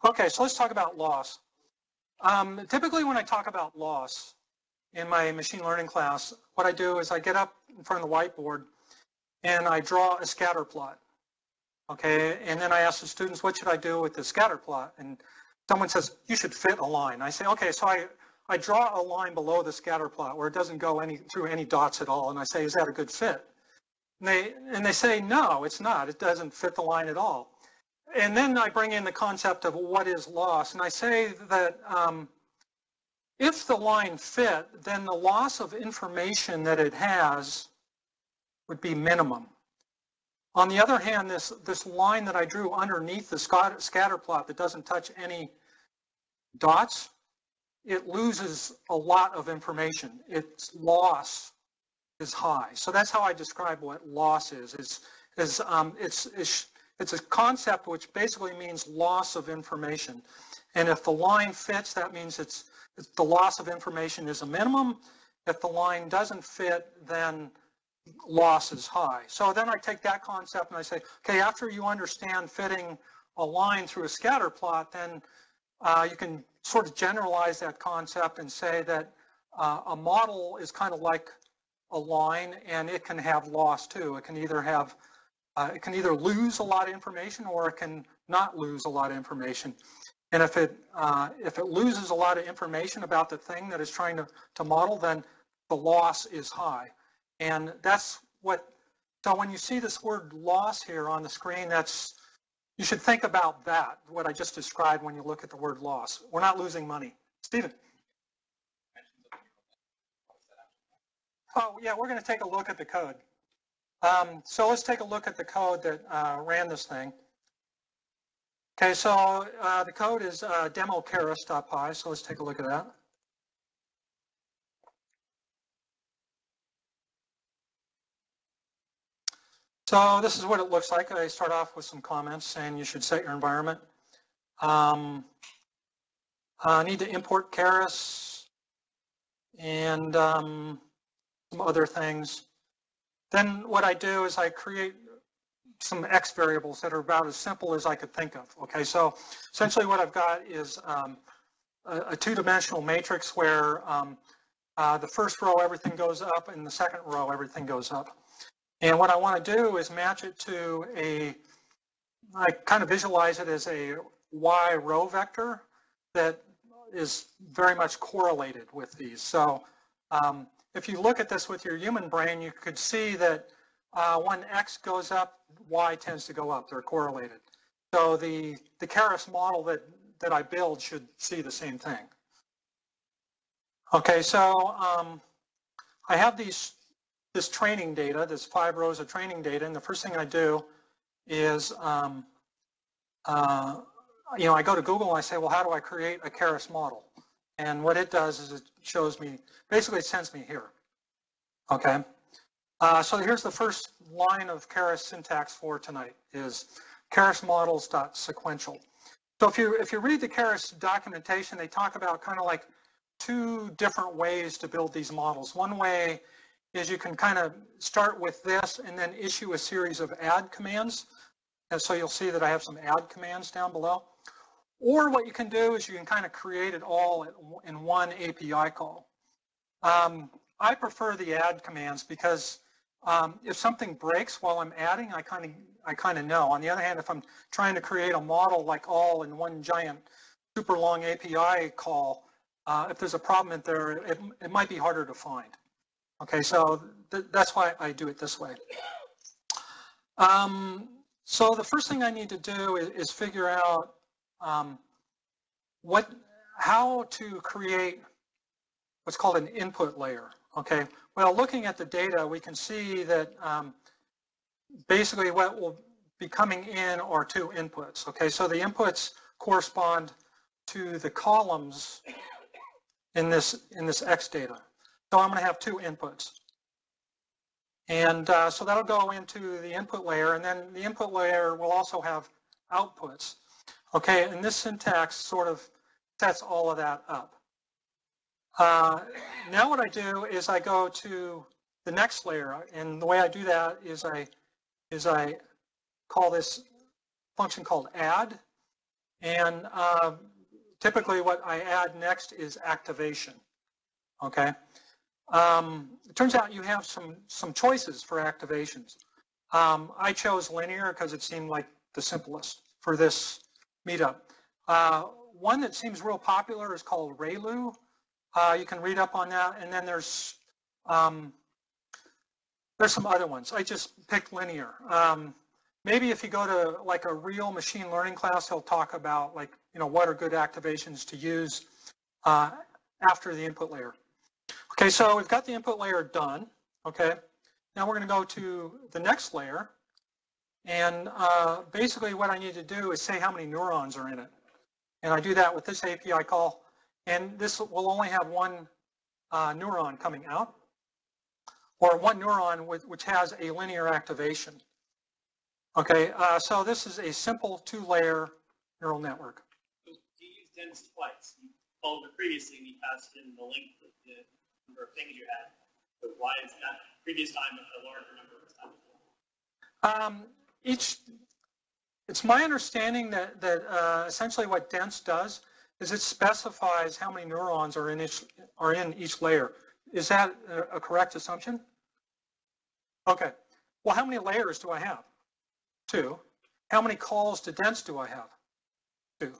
Okay, so let's talk about loss. Um, typically when I talk about loss in my machine learning class, what I do is I get up in front of the whiteboard and I draw a scatter plot. Okay, and then I ask the students, what should I do with the scatter plot? And someone says, you should fit a line. I say, okay, so I, I draw a line below the scatter plot where it doesn't go any through any dots at all. And I say, is that a good fit? And they, and they say, no, it's not. It doesn't fit the line at all and then I bring in the concept of what is loss. And I say that um, if the line fit, then the loss of information that it has would be minimum. On the other hand, this, this line that I drew underneath the scatter plot that doesn't touch any dots, it loses a lot of information. Its loss is high. So that's how I describe what loss is. Is, is um, it's, it's, it's a concept which basically means loss of information. And if the line fits, that means it's, it's the loss of information is a minimum. If the line doesn't fit, then loss is high. So then I take that concept and I say, okay, after you understand fitting a line through a scatter plot, then uh, you can sort of generalize that concept and say that uh, a model is kind of like a line and it can have loss too. It can either have, uh, it can either lose a lot of information or it can not lose a lot of information. And if it, uh, if it loses a lot of information about the thing that it's trying to, to model, then the loss is high. And that's what, so when you see this word loss here on the screen, that's, you should think about that, what I just described when you look at the word loss. We're not losing money. Stephen. Oh, yeah, we're going to take a look at the code. Um, so let's take a look at the code that uh, ran this thing. Okay, so uh, the code is uh, demo keras.py, so let's take a look at that. So this is what it looks like. I start off with some comments saying you should set your environment. Um, I need to import Keras and um, some other things. Then what I do is I create some X variables that are about as simple as I could think of. Okay, so essentially what I've got is um, a, a two-dimensional matrix where um, uh, the first row everything goes up and the second row everything goes up. And what I want to do is match it to a, I kind of visualize it as a Y row vector that is very much correlated with these. So um, if you look at this with your human brain, you could see that uh, when X goes up, Y tends to go up. They're correlated. So the, the Keras model that, that I build should see the same thing. Okay, so um, I have these this training data, this five rows of training data, and the first thing I do is, um, uh, you know, I go to Google and I say, well, how do I create a Keras model? And what it does is it shows me, basically it sends me here. Okay. Uh, so here's the first line of Keras syntax for tonight is Keras models.sequential. So if you, if you read the Keras documentation, they talk about kind of like two different ways to build these models. One way is you can kind of start with this and then issue a series of add commands. And so you'll see that I have some add commands down below. Or what you can do is you can kind of create it all in one API call. Um, I prefer the add commands because um, if something breaks while I'm adding, I kind of I kind of know. On the other hand, if I'm trying to create a model like all in one giant super long API call, uh, if there's a problem in there, it, it might be harder to find. Okay, so th that's why I do it this way. Um, so the first thing I need to do is, is figure out um, what, how to create what's called an input layer. Okay, well, looking at the data, we can see that um, basically what will be coming in are two inputs. Okay, so the inputs correspond to the columns in this in this X data. So I'm going to have two inputs. And uh, so that'll go into the input layer, and then the input layer will also have outputs. Okay, and this syntax sort of sets all of that up. Uh, now what I do is I go to the next layer, and the way I do that is I is I call this function called add, and uh, typically what I add next is activation. Okay, um, it turns out you have some, some choices for activations. Um, I chose linear because it seemed like the simplest for this meetup. Uh, one that seems real popular is called ReLU. Uh, you can read up on that. And then there's um, there's some other ones. I just picked linear. Um, maybe if you go to like a real machine learning class, he'll talk about like, you know, what are good activations to use uh, after the input layer. Okay, so we've got the input layer done, okay? now we're going to go to the next layer. And uh, basically what I need to do is say how many neurons are in it. And I do that with this API call. And this will only have one uh, neuron coming out, or one neuron with, which has a linear activation. Okay, uh, so this is a simple two-layer neural network. So you used dense twice. You called it previously and you passed in the length of the number of things you had. So why is that previous time a larger number this time? Um, each, it's my understanding that, that uh, essentially what dense does is it specifies how many neurons are in each, are in each layer. Is that a, correct assumption? Okay. Well, how many layers do I have? Two. How many calls to dense do I have? Two.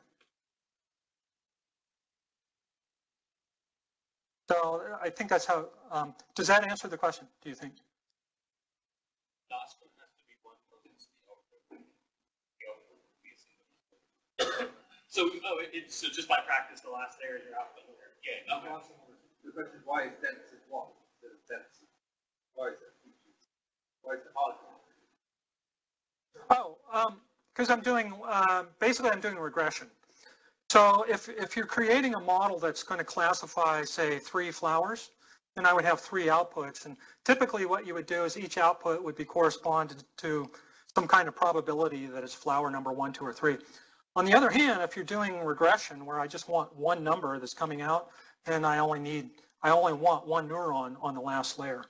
So I think that's how, um, does that answer the question, do you think? Last one has to be one closest to the output. The output will be a single. So, oh, it, it's, so just by practice, the last layer is your output layer. Yeah, okay. The question is why is dense is one? The dense. Why is it? Why is it hard? Oh, because I'm doing, uh, basically I'm doing regression. So if, if you're creating a model that's going to classify, say, three flowers, then I would have three outputs. And typically what you would do is each output would be corresponded to some kind of probability that it's flower number one, two, or three. On the other hand, if you're doing regression where I just want one number that's coming out, then I only need, I only want one neuron on the last layer.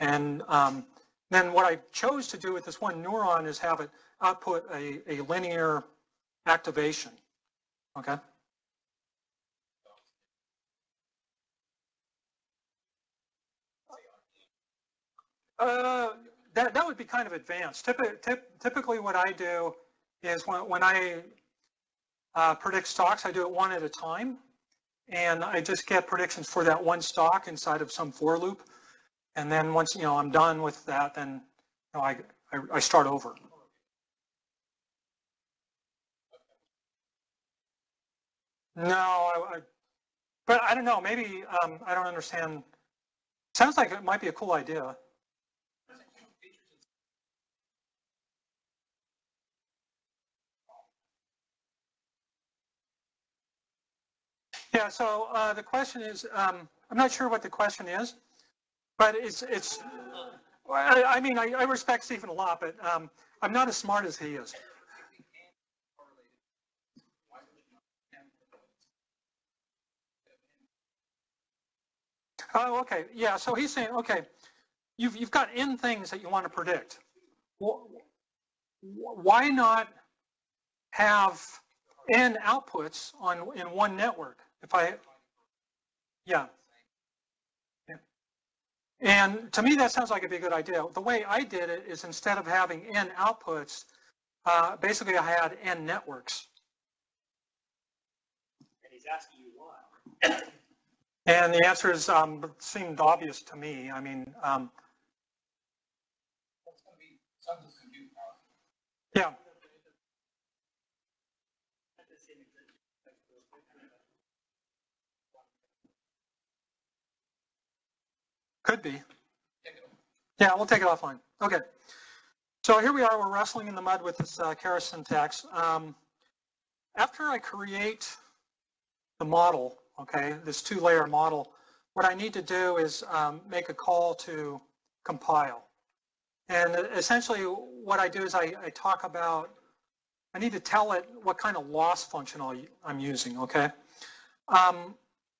And um, then what I chose to do with this one neuron is have it output a, a linear activation. Okay? Uh, that, that would be kind of advanced. Typ typ typically what I do is when, when I uh, predict stocks, I do it one at a time. And I just get predictions for that one stock inside of some for loop. And then once, you know, I'm done with that, then you know, I, I, I start over. No, I, I, but I don't know. Maybe um, I don't understand. Sounds like it might be a cool idea. Yeah. So uh, the question is, um, I'm not sure what the question is, but it's it's. I, I mean, I, I, respect Stephen a lot, but um, I'm not as smart as he is. Oh, okay. Yeah, so he's saying, okay, you've, you've got n things that you want to predict. Why not have n outputs on in one network? If I, yeah. yeah. And to me, that sounds like it'd be a good idea. The way I did it is instead of having n outputs, uh, basically I had n networks. And he's asking you why. And the answer is um, seemed obvious to me. I mean, um, yeah. Could be. Yeah, we'll take it offline. Okay. So here we are. We're wrestling in the mud with this uh, Keras syntax. Um, after I create the model, okay, this two-layer model, what I need to do is um, make a call to compile. And essentially what I do is I, I, talk about, I need to tell it what kind of loss function I'm using, okay? Um,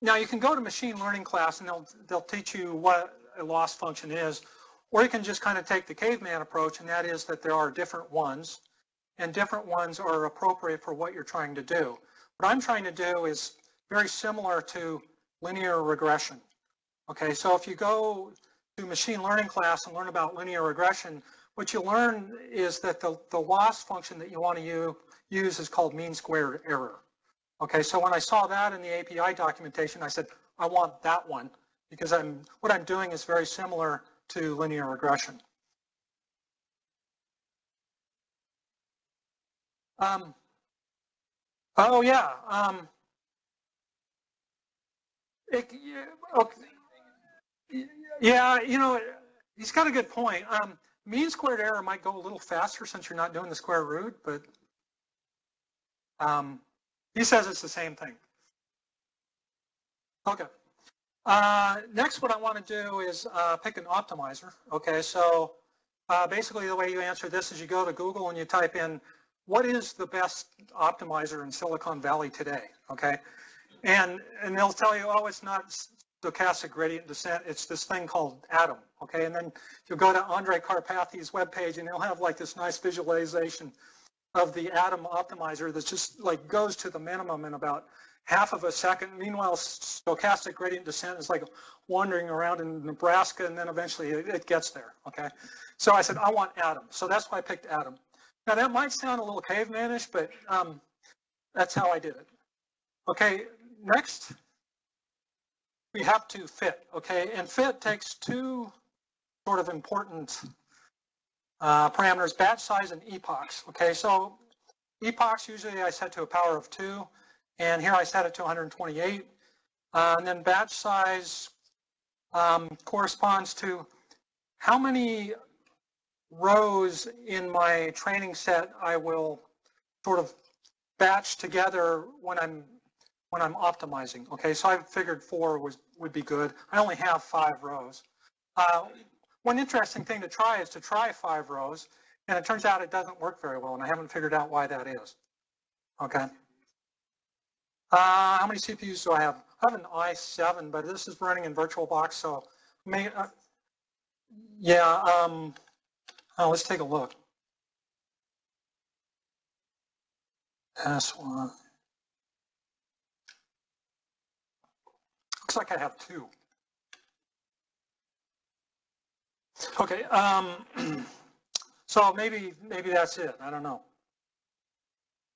now you can go to machine learning class and they'll, they'll teach you what a loss function is, or you can just kind of take the caveman approach and that is that there are different ones and different ones are appropriate for what you're trying to do. What I'm trying to do is very similar to linear regression. Okay, so if you go to machine learning class and learn about linear regression, what you learn is that the, the loss function that you want to use is called mean squared error. Okay, so when I saw that in the API documentation, I said, I want that one because I'm, what I'm doing is very similar to linear regression. Um, oh yeah, um, it, okay. Yeah, you know, he's got a good point. Um, mean squared error might go a little faster since you're not doing the square root, but um, he says it's the same thing. Okay. Uh, next, what I want to do is uh, pick an optimizer. Okay, so uh, basically the way you answer this is you go to Google and you type in what is the best optimizer in Silicon Valley today, okay? And, and they'll tell you, oh, it's not stochastic gradient descent, it's this thing called Adam, okay? And then you'll go to Andrej Karpathy's webpage and he'll have like this nice visualization of the Adam optimizer that just like goes to the minimum in about half of a second. Meanwhile, stochastic gradient descent is like wandering around in Nebraska and then eventually it, gets there, okay? So I said, I want Adam. So that's why I picked Adam. Now that might sound a little cavemanish, but um, that's how I did it. Okay, next, we have to fit, okay? And fit takes two sort of important uh, parameters, batch size and epochs, okay? So epochs usually I set to a power of two, and here I set it to 128. Uh, and then batch size um, corresponds to how many rows in my training set I will sort of batch together when I'm when I'm optimizing. Okay, so I figured four was would be good. I only have five rows. Uh, one interesting thing to try is to try five rows, and it turns out it doesn't work very well, and I haven't figured out why that is. Okay. Uh, how many CPUs do I have? I have an i7, but this is running in VirtualBox, so may, uh, yeah, um, Oh, let's take a look. S1. Looks like I have two. Okay, um, [CLEARS THROAT] so maybe maybe that's it. I don't know.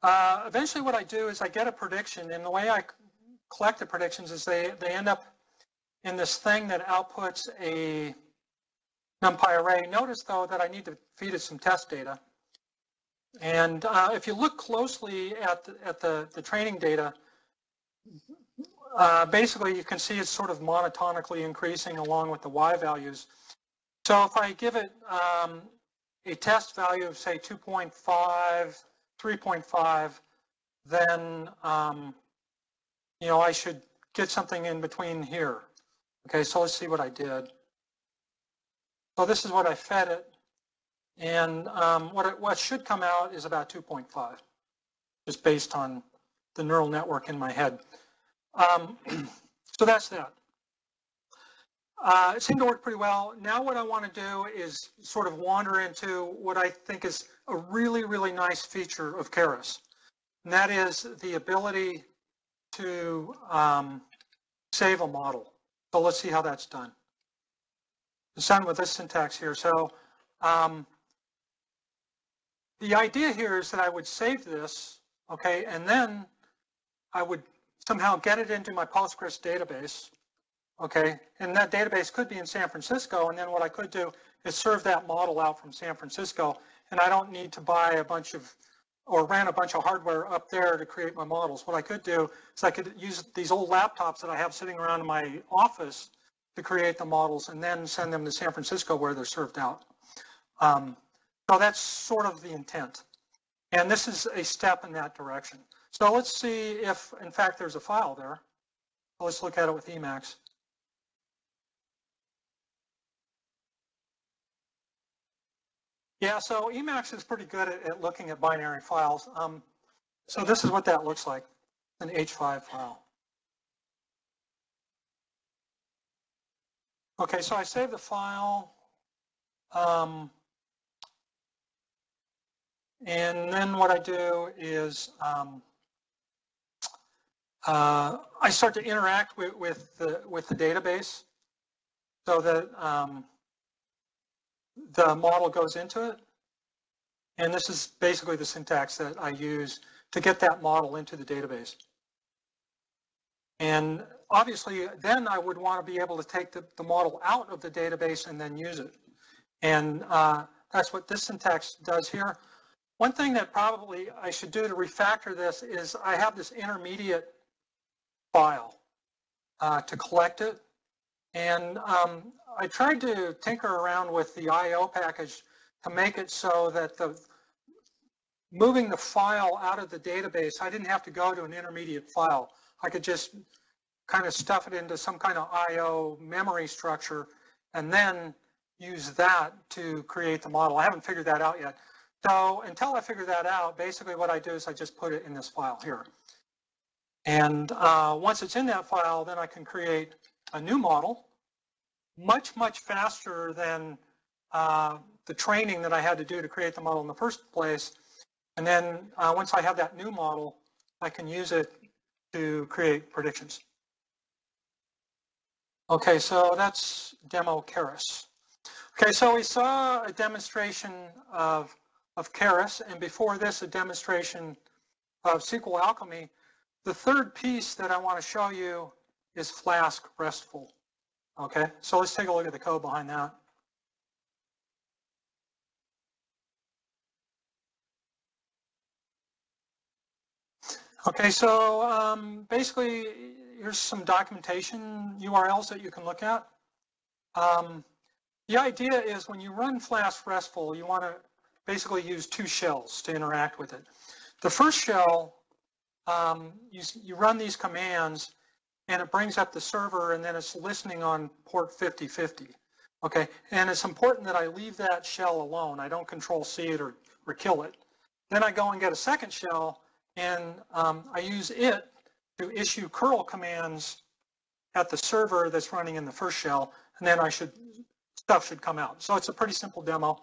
Uh, eventually what I do is I get a prediction, and the way I collect the predictions is they, they end up in this thing that outputs a NumPy array. Notice though that I need to feed it some test data. And uh, if you look closely at the, at the, the training data, uh, basically you can see it's sort of monotonically increasing along with the Y values. So if I give it um, a test value of say 2.5, 3.5, then um, you know I should get something in between here. Okay, so let's see what I did. So this is what I fed it. And um, what, it, what should come out is about 2.5, just based on the neural network in my head. Um, [CLEARS THROAT] so that's that. Uh, it seemed to work pretty well. Now what I want to do is sort of wander into what I think is a really, really nice feature of Keras. And that is the ability to um, save a model. So let's see how that's done It's done with this syntax here. So um, the idea here is that I would save this, okay, and then I would somehow get it into my Postgres database, okay, and that database could be in San Francisco, and then what I could do is serve that model out from San Francisco, and I don't need to buy a bunch of or ran a bunch of hardware up there to create my models. What I could do is I could use these old laptops that I have sitting around in my office to create the models and then send them to San Francisco where they're served out. Um, so that's sort of the intent. And this is a step in that direction. So let's see if, in fact, there's a file there. Let's look at it with Emacs. Yeah, so Emacs is pretty good at, at looking at binary files. Um, so this is what that looks like, an H5 file. Okay, so I save the file. Um, and then what I do is um, uh, I start to interact with, with, the, with the database so that um, the model goes into it. And this is basically the syntax that I use to get that model into the database. And obviously, then I would want to be able to take the, the model out of the database and then use it. And uh, that's what this syntax does here. One thing that probably I should do to refactor this is I have this intermediate file uh, to collect it. And um, I tried to tinker around with the IO package to make it so that the moving the file out of the database, I didn't have to go to an intermediate file. I could just kind of stuff it into some kind of IO memory structure and then use that to create the model. I haven't figured that out yet. So until I figure that out, basically what I do is I just put it in this file here. And uh, once it's in that file, then I can create a new model much, much faster than uh, the training that I had to do to create the model in the first place. And then uh, once I have that new model, I can use it to create predictions. Okay, so that's demo Keras. Okay, so we saw a demonstration of, of Keras, and before this, a demonstration of SQL Alchemy. The third piece that I want to show you is Flask RESTful. Okay, so let's take a look at the code behind that. Okay, so um, basically, here's some documentation URLs that you can look at. Um, the idea is when you run Flask RESTful, you want to basically use two shells to interact with it. The first shell, um, you, you run these commands and it brings up the server and then it's listening on port 5050. Okay, and it's important that I leave that shell alone. I don't control C it or, or kill it. Then I go and get a second shell and um, I use it to issue curl commands at the server that's running in the first shell, and then I should stuff should come out. So it's a pretty simple demo.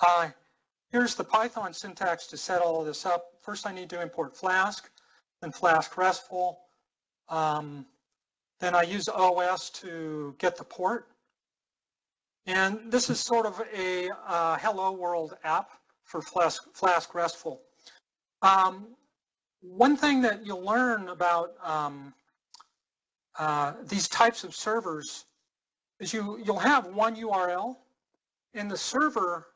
Uh, here's the Python syntax to set all of this up. First I need to import Flask, then Flask RESTful. Um, then I use OS to get the port. And this is sort of a uh, hello world app for Flask, Flask RESTful. Um, one thing that you'll learn about um, uh, these types of servers is you, you'll have one URL and the server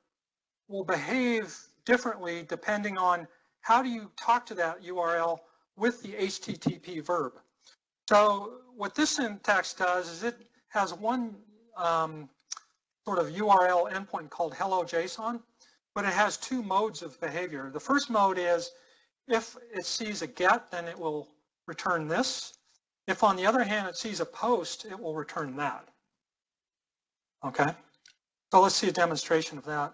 will behave differently depending on how do you talk to that URL with the HTTP verb. So what this syntax does is it has one um, sort of URL endpoint called hello JSON, but it has two modes of behavior. The first mode is if it sees a get, then it will return this. If on the other hand it sees a post, it will return that. Okay, so let's see a demonstration of that.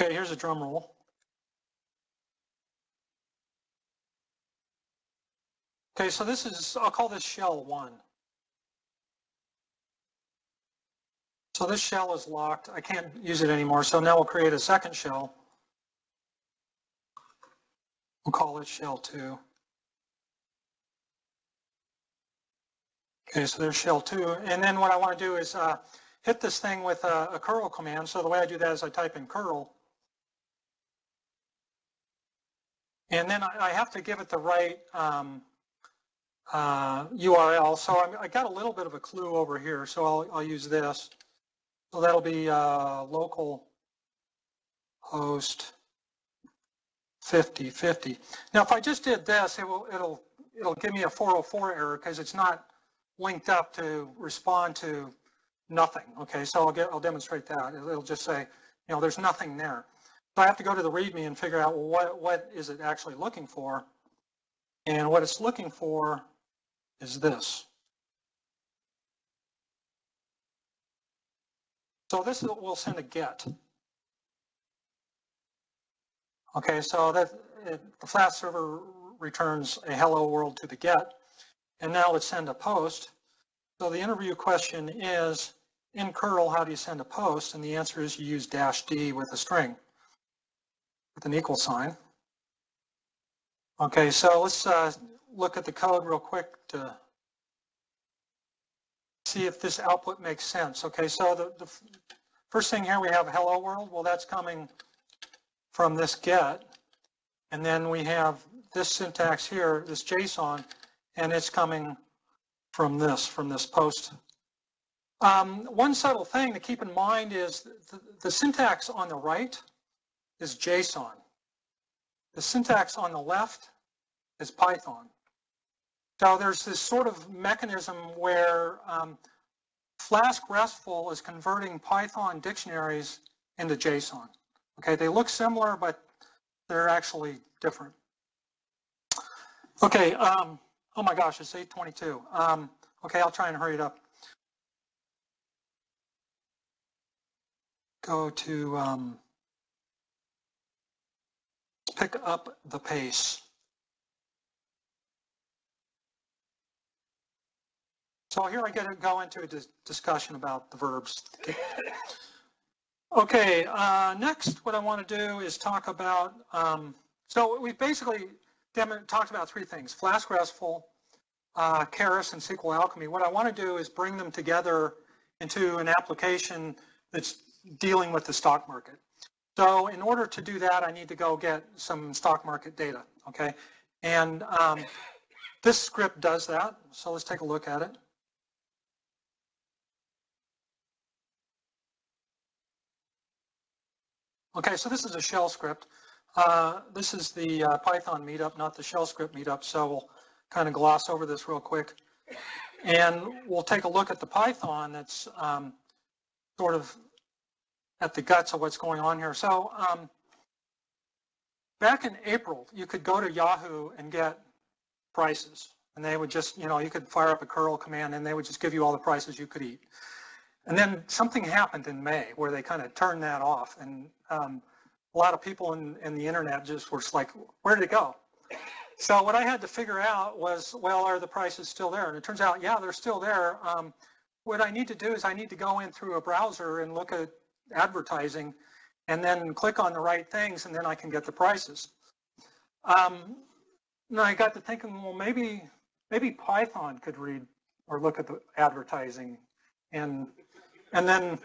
Okay, here's a drum roll. Okay, so this is, I'll call this shell one. So this shell is locked. I can't use it anymore. So now we'll create a second shell. We'll call it shell two. Okay, so there's shell two. And then what I want to do is uh, hit this thing with a, a curl command. So the way I do that is I type in curl. And then I, I have to give it the right um, uh, URL. So I'm, i got a little bit of a clue over here. So I'll, I'll use this. So that'll be uh, local host 5050. Now, if I just did this, it will, it'll, it'll give me a 404 error because it's not linked up to respond to nothing. Okay, so I'll get, I'll demonstrate that. It'll just say, you know, there's nothing there. So I have to go to the README and figure out, what, what is it actually looking for? And what it's looking for is this. So this will send a get. Okay, so that it, the Flask server returns a hello world to the get. And now let's send a post. So the interview question is, in curl, how do you send a post? And the answer is you use dash D with a string with an equal sign. Okay, so let's uh, look at the code real quick to see if this output makes sense. Okay, so the, the first thing here we have hello world. Well, that's coming from this get. And then we have this syntax here, this JSON, and it's coming from this, from this post. Um, one subtle thing to keep in mind is the, the syntax on the right is JSON. The syntax on the left is Python. So there's this sort of mechanism where um, Flask RESTful is converting Python dictionaries into JSON. Okay, they look similar, but they're actually different. Okay, um, oh my gosh, it's 822. Um, okay, I'll try and hurry it up. Go to, um, pick up the pace. So here I get to go into a dis discussion about the verbs. [LAUGHS] Okay, uh, next what I want to do is talk about, um, so we basically talked about three things, Flask RESTful, uh, Keras, and SQL Alchemy. What I want to do is bring them together into an application that's dealing with the stock market. So in order to do that, I need to go get some stock market data, okay? And um, this script does that, so let's take a look at it. Okay, so this is a shell script. Uh, this is the uh, Python meetup, not the shell script meetup, so we'll kind of gloss over this real quick. And we'll take a look at the Python that's um, sort of at the guts of what's going on here. So um, back in April, you could go to Yahoo and get prices. And they would just, you know, you could fire up a curl command and they would just give you all the prices you could eat. And then something happened in May where they kind of turned that off. And um, a lot of people in, in the internet just were just like, where did it go? So what I had to figure out was, well, are the prices still there? And it turns out, yeah, they're still there. Um, what I need to do is I need to go in through a browser and look at advertising and then click on the right things and then I can get the prices. Um, and I got to thinking, well, maybe maybe Python could read or look at the advertising and and then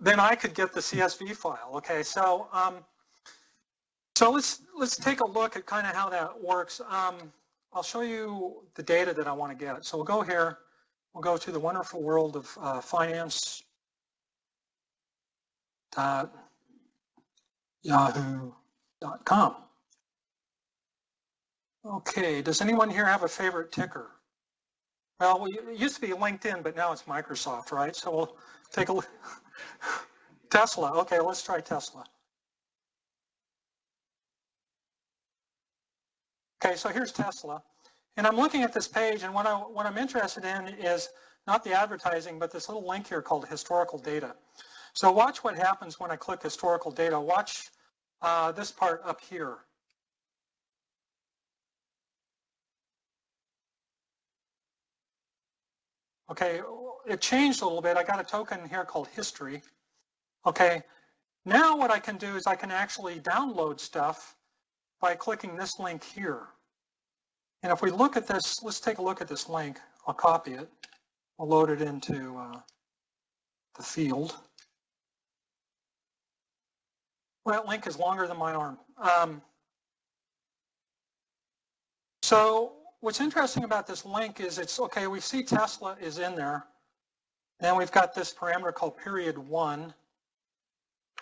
then I could get the CSV file. Okay, so um, so let's let's take a look at kind of how that works. Um, I'll show you the data that I want to get. So we'll go here. We'll go to the wonderful world of uh, finance. Yahoo.com. Okay, does anyone here have a favorite ticker? Well, it used to be LinkedIn, but now it's Microsoft, right? So we'll take a look. [LAUGHS] Tesla. Okay, let's try Tesla. Okay, so here's Tesla. And I'm looking at this page, and what, I, what I'm interested in is not the advertising, but this little link here called historical data. So watch what happens when I click historical data. Watch uh, this part up here. Okay, it changed a little bit. I got a token here called history. Okay, now what I can do is I can actually download stuff by clicking this link here. And if we look at this, let's take a look at this link. I'll copy it. I'll load it into uh, the field. That link is longer than my arm. Um, so what's interesting about this link is it's, okay, we see Tesla is in there. And we've got this parameter called period one.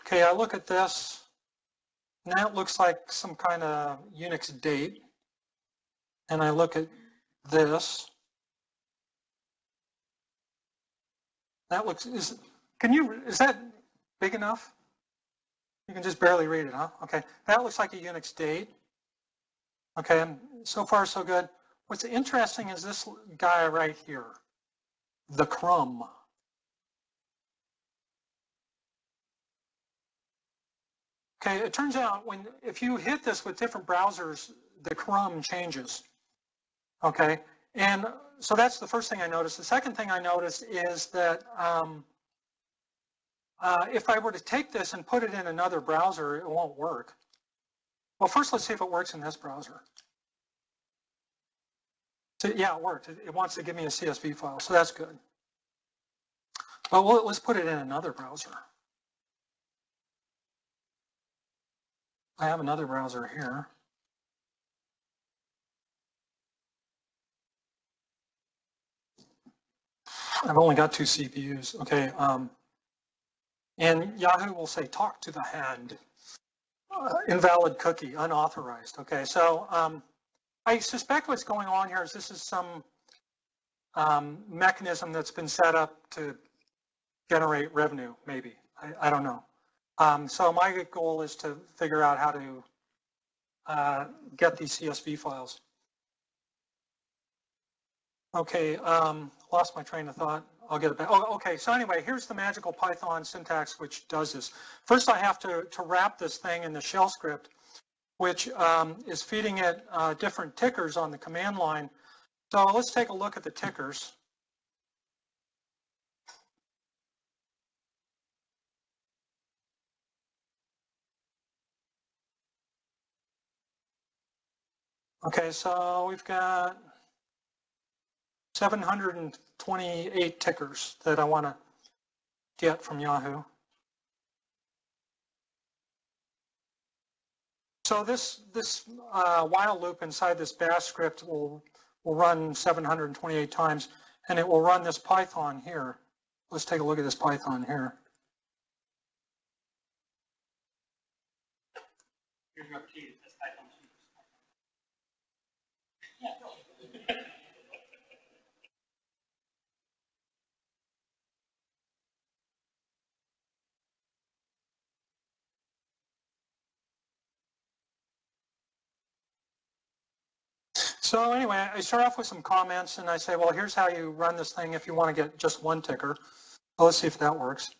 Okay, I look at this, and that looks like some kind of Unix date. And I look at this. That looks, is, can you, is that big enough? You can just barely read it, huh? Okay, that looks like a Unix date. Okay, so far so good. What's interesting is this guy right here, the crumb. Okay, it turns out when if you hit this with different browsers, the crumb changes. Okay, And so that's the first thing I noticed. The second thing I noticed is that um, uh, if I were to take this and put it in another browser, it won't work. Well, first let's see if it works in this browser. So, yeah, it worked. It, it wants to give me a CSV file, so that's good. But well, let's put it in another browser. I have another browser here. I've only got two CPUs. Okay. Um, and Yahoo will say, talk to the hand. Uh, invalid cookie, unauthorized. Okay. So um, I suspect what's going on here is this is some um, mechanism that's been set up to generate revenue, maybe. I, I don't know. Um, so my goal is to figure out how to uh, get these CSV files. Okay, um, lost my train of thought. I'll get it back. Oh, okay, so anyway, here's the magical Python syntax which does this. First I have to, to wrap this thing in the shell script, which um, is feeding it uh, different tickers on the command line. So let's take a look at the tickers. Okay, so we've got 728 tickers that I want to get from Yahoo. So this this uh, while loop inside this bash script will will run 728 times, and it will run this Python here. Let's take a look at this Python here. Here's your opportunity to test Python. So anyway, I start off with some comments and I say, well, here's how you run this thing if you want to get just one ticker. So let's see if that works.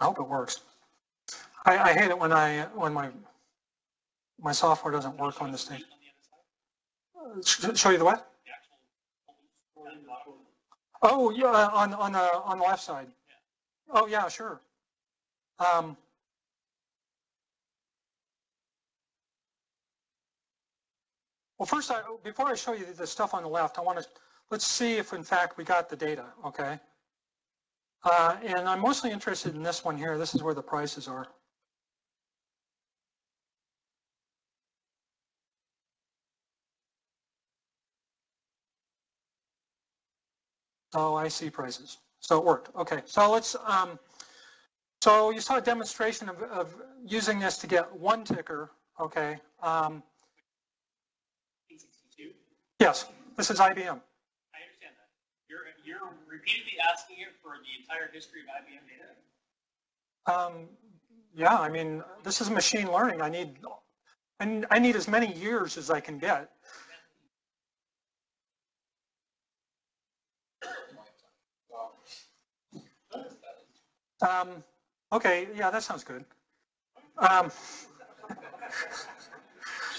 I hope it works. I, I hate it when I when my my software doesn't work on this thing. Sh- Show you the what? Oh, yeah, on, on the, on the left side. Oh, yeah, sure. Um, well, first, I, before I show you the stuff on the left, I want to, let's see if in fact we got the data, okay? Uh, and I'm mostly interested in this one here. This is where the prices are. Oh, I see prices. So it worked. Okay, so let's, um, so you saw a demonstration of, of using this to get one ticker, okay? Um, yes, this is IBM. I understand that. You're, you're repeatedly asking it for the entire history of IBM data? Um, yeah, I mean, this is machine learning. I need, I I need as many years as I can get. Um, okay, yeah, that sounds good. Um,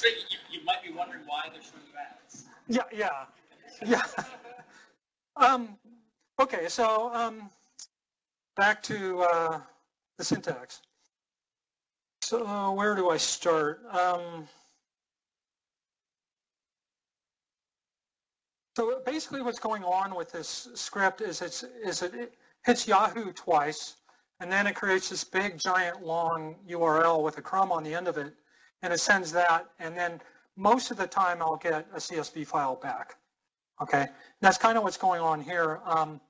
you, you might be wondering why they're showing you ads. yeah, yeah, yeah. Um, okay, so um, back to uh, the syntax. So uh, where do I start? Um, so basically what's going on with this script is, it's, is it hits Yahoo twice, and then it creates this big, giant, long URL with a crumb on the end of it, and it sends that, and then most of the time I'll get a CSV file back. Okay, that's kind of what's going on here. Um,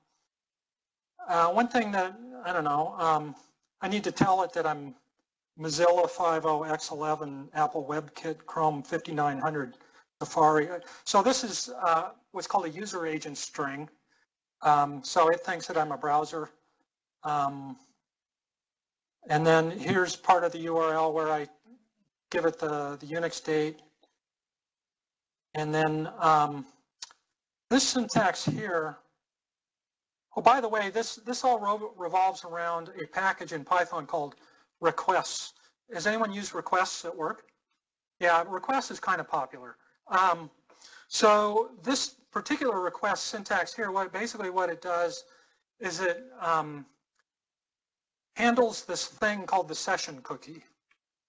uh, one thing that, I don't know, um, I need to tell it that I'm Mozilla 50x11, Apple WebKit, Chrome 5900, Safari. So this is uh, what's called a user agent string. Um, so it thinks that I'm a browser. Um, and then here's part of the URL where I give it the, the Unix date And then um, this syntax here, oh, by the way, this, this all revolves around a package in Python called requests. Has anyone used requests at work? Yeah, requests is kind of popular. Um, so this particular request syntax here, what basically what it does is it um, handles this thing called the session cookie.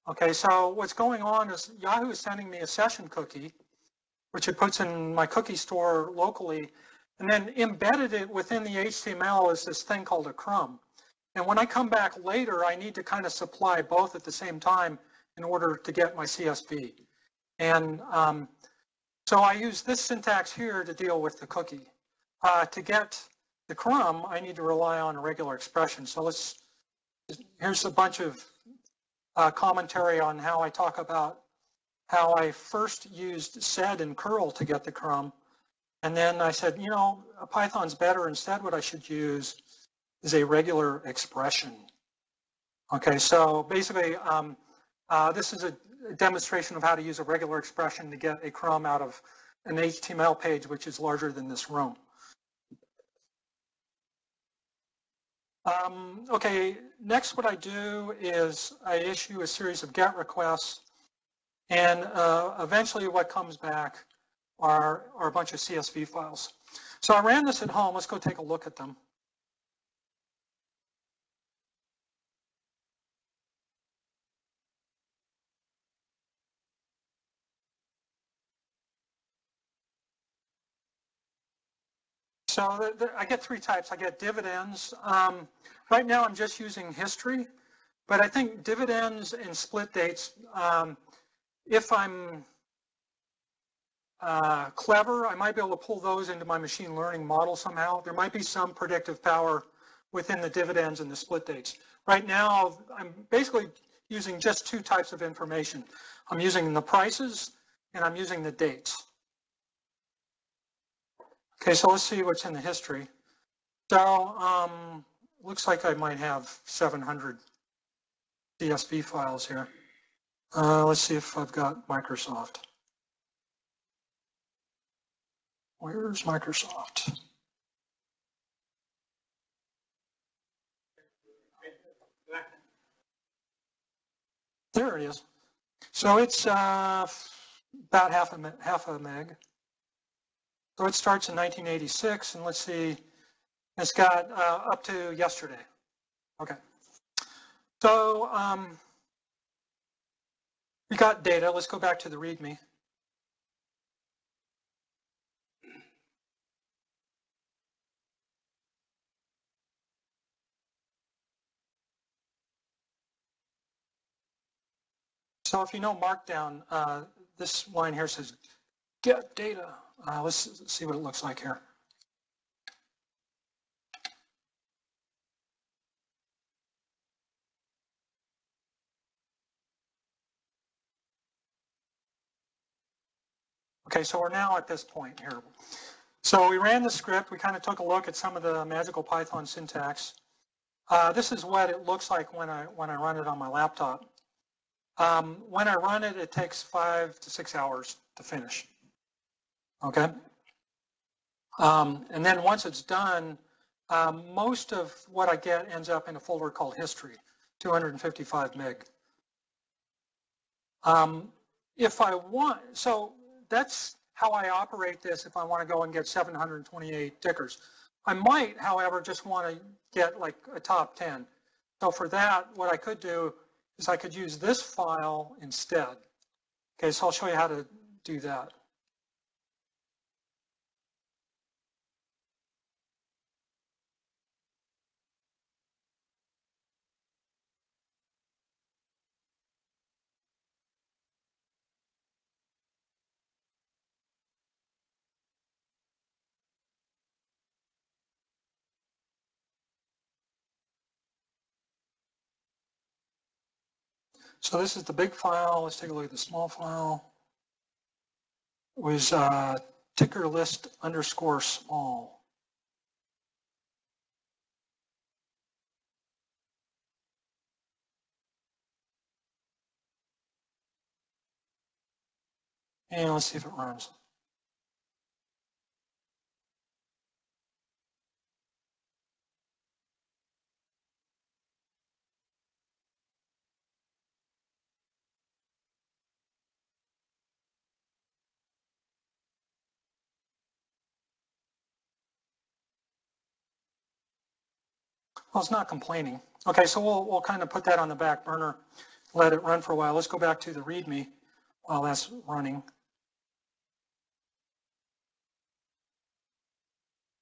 Okay, so what's going on is Yahoo is sending me a session cookie, which it puts in my cookie store locally, and then embedded it within the HTML is this thing called a crumb. And when I come back later, I need to kind of supply both at the same time in order to get my CSV. And um, so I use this syntax here to deal with the cookie. Uh, to get the crumb, I need to rely on a regular expression. So let's, here's a bunch of uh, commentary on how I talk about how I first used sed and curl to get the crumb. And then I said, you know, Python's better. Instead, what I should use is a regular expression. Okay, so basically, um, uh, this is a demonstration of how to use a regular expression to get a crumb out of an HTML page which is larger than this room. Um, okay, next what I do is I issue a series of GET requests and uh, eventually what comes back are, are a bunch of CSV files. So I ran this at home. Let's go take a look at them. So I get three types. I get dividends. Um, right now I'm just using history, but I think dividends and split dates, um, if I'm uh, clever, I might be able to pull those into my machine learning model somehow. There might be some predictive power within the dividends and the split dates. Right now, I'm basically using just two types of information. I'm using the prices and I'm using the dates. Okay, so let's see what's in the history. So, um, looks like I might have 700 CSV files here. Uh, let's see if I've got Microsoft. Where's Microsoft? There it is. So it's uh, about half a half a meg. So it starts in 1986, and let's see, it's got uh, up to yesterday. Okay. So um, we got data. Let's go back to the README. So if you know Markdown, uh, this line here says get data. Uh, let's see what it looks like here. Okay, so we're now at this point here. So we ran the script. We kind of took a look at some of the magical Python syntax. Uh, this is what it looks like when I when I run it on my laptop. Um, when I run it, it takes five to six hours to finish okay? Um, and then once it's done, um, most of what I get ends up in a folder called history, 255 meg. Um, if I want, so that's how I operate this if I want to go and get 728 tickers. I might, however, just want to get like a top 10. So for that, what I could do is I could use this file instead. Okay, so I'll show you how to do that. So this is the big file. Let's take a look at the small file. It was uh, ticker list underscore small. And let's see if it runs. Well, it's not complaining. Okay, so we'll, we'll kind of put that on the back burner, let it run for a while. Let's go back to the README while that's running.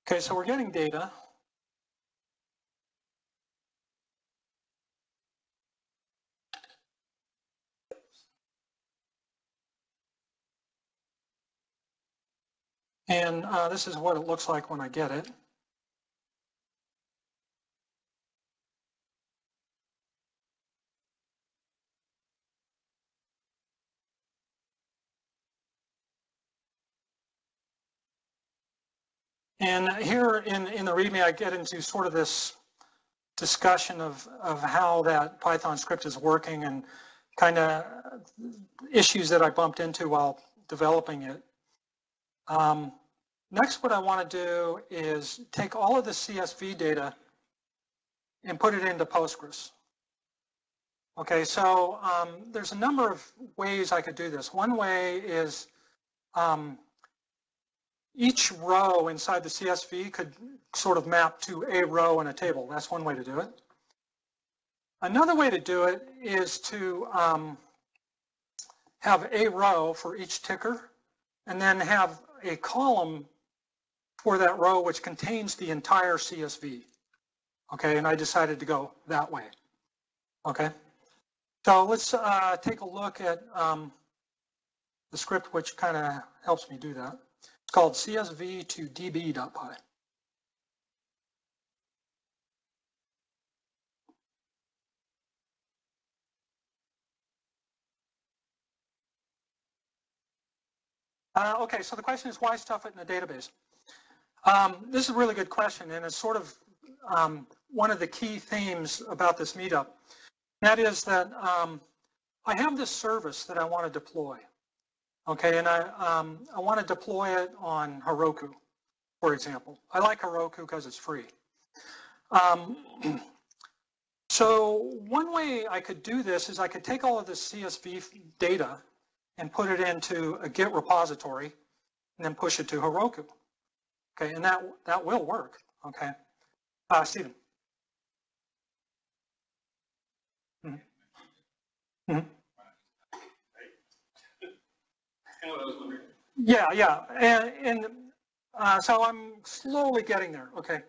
Okay, so we're getting data. And uh, this is what it looks like when I get it. And here in, in the README, I get into sort of this discussion of, of how that Python script is working and kind of issues that I bumped into while developing it. Um, next, what I want to do is take all of the CSV data and put it into Postgres. Okay, so um, there's a number of ways I could do this. One way is um, each row inside the CSV could sort of map to a row in a table. That's one way to do it. Another way to do it is to um, have a row for each ticker and then have a column for that row which contains the entire CSV. Okay, and I decided to go that way. Okay, so let's uh, take a look at um, the script which kind of helps me do that. Called CSV to db.py. Uh, okay, so the question is why stuff it in a database? Um, this is a really good question, and it's sort of um, one of the key themes about this meetup. That is that um, I have this service that I want to deploy. Okay, and I, um, I want to deploy it on Heroku, for example. I like Heroku because it's free. Um, [CLEARS THROAT] so one way I could do this is I could take all of this CSV data and put it into a Git repository and then push it to Heroku. Okay, and that, that will work, okay? Uh, Stephen. -hmm. Yeah, yeah, and, and uh, so I'm slowly getting there. Okay.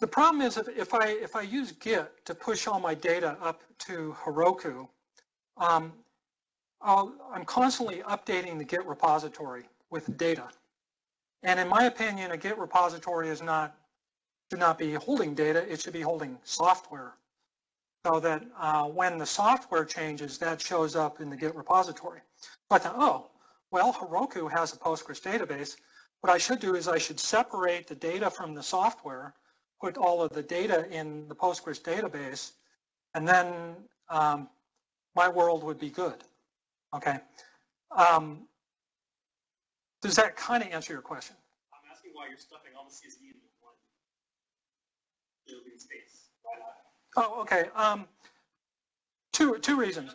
The problem is if, if I if I use Git to push all my data up to Heroku, um, i am constantly updating the Git repository with data. And in my opinion, a Git repository is not should not be holding data. It should be holding software, so that uh, when the software changes, that shows up in the Git repository. So I thought, oh, well, Heroku has a Postgres database. What I should do is I should separate the data from the software, put all of the data in the Postgres database, and then um, my world would be good. Okay. Um, does that kind of answer your question? I'm asking why you're stuffing all the CSV into one building space. Oh, okay. Um, two two reasons.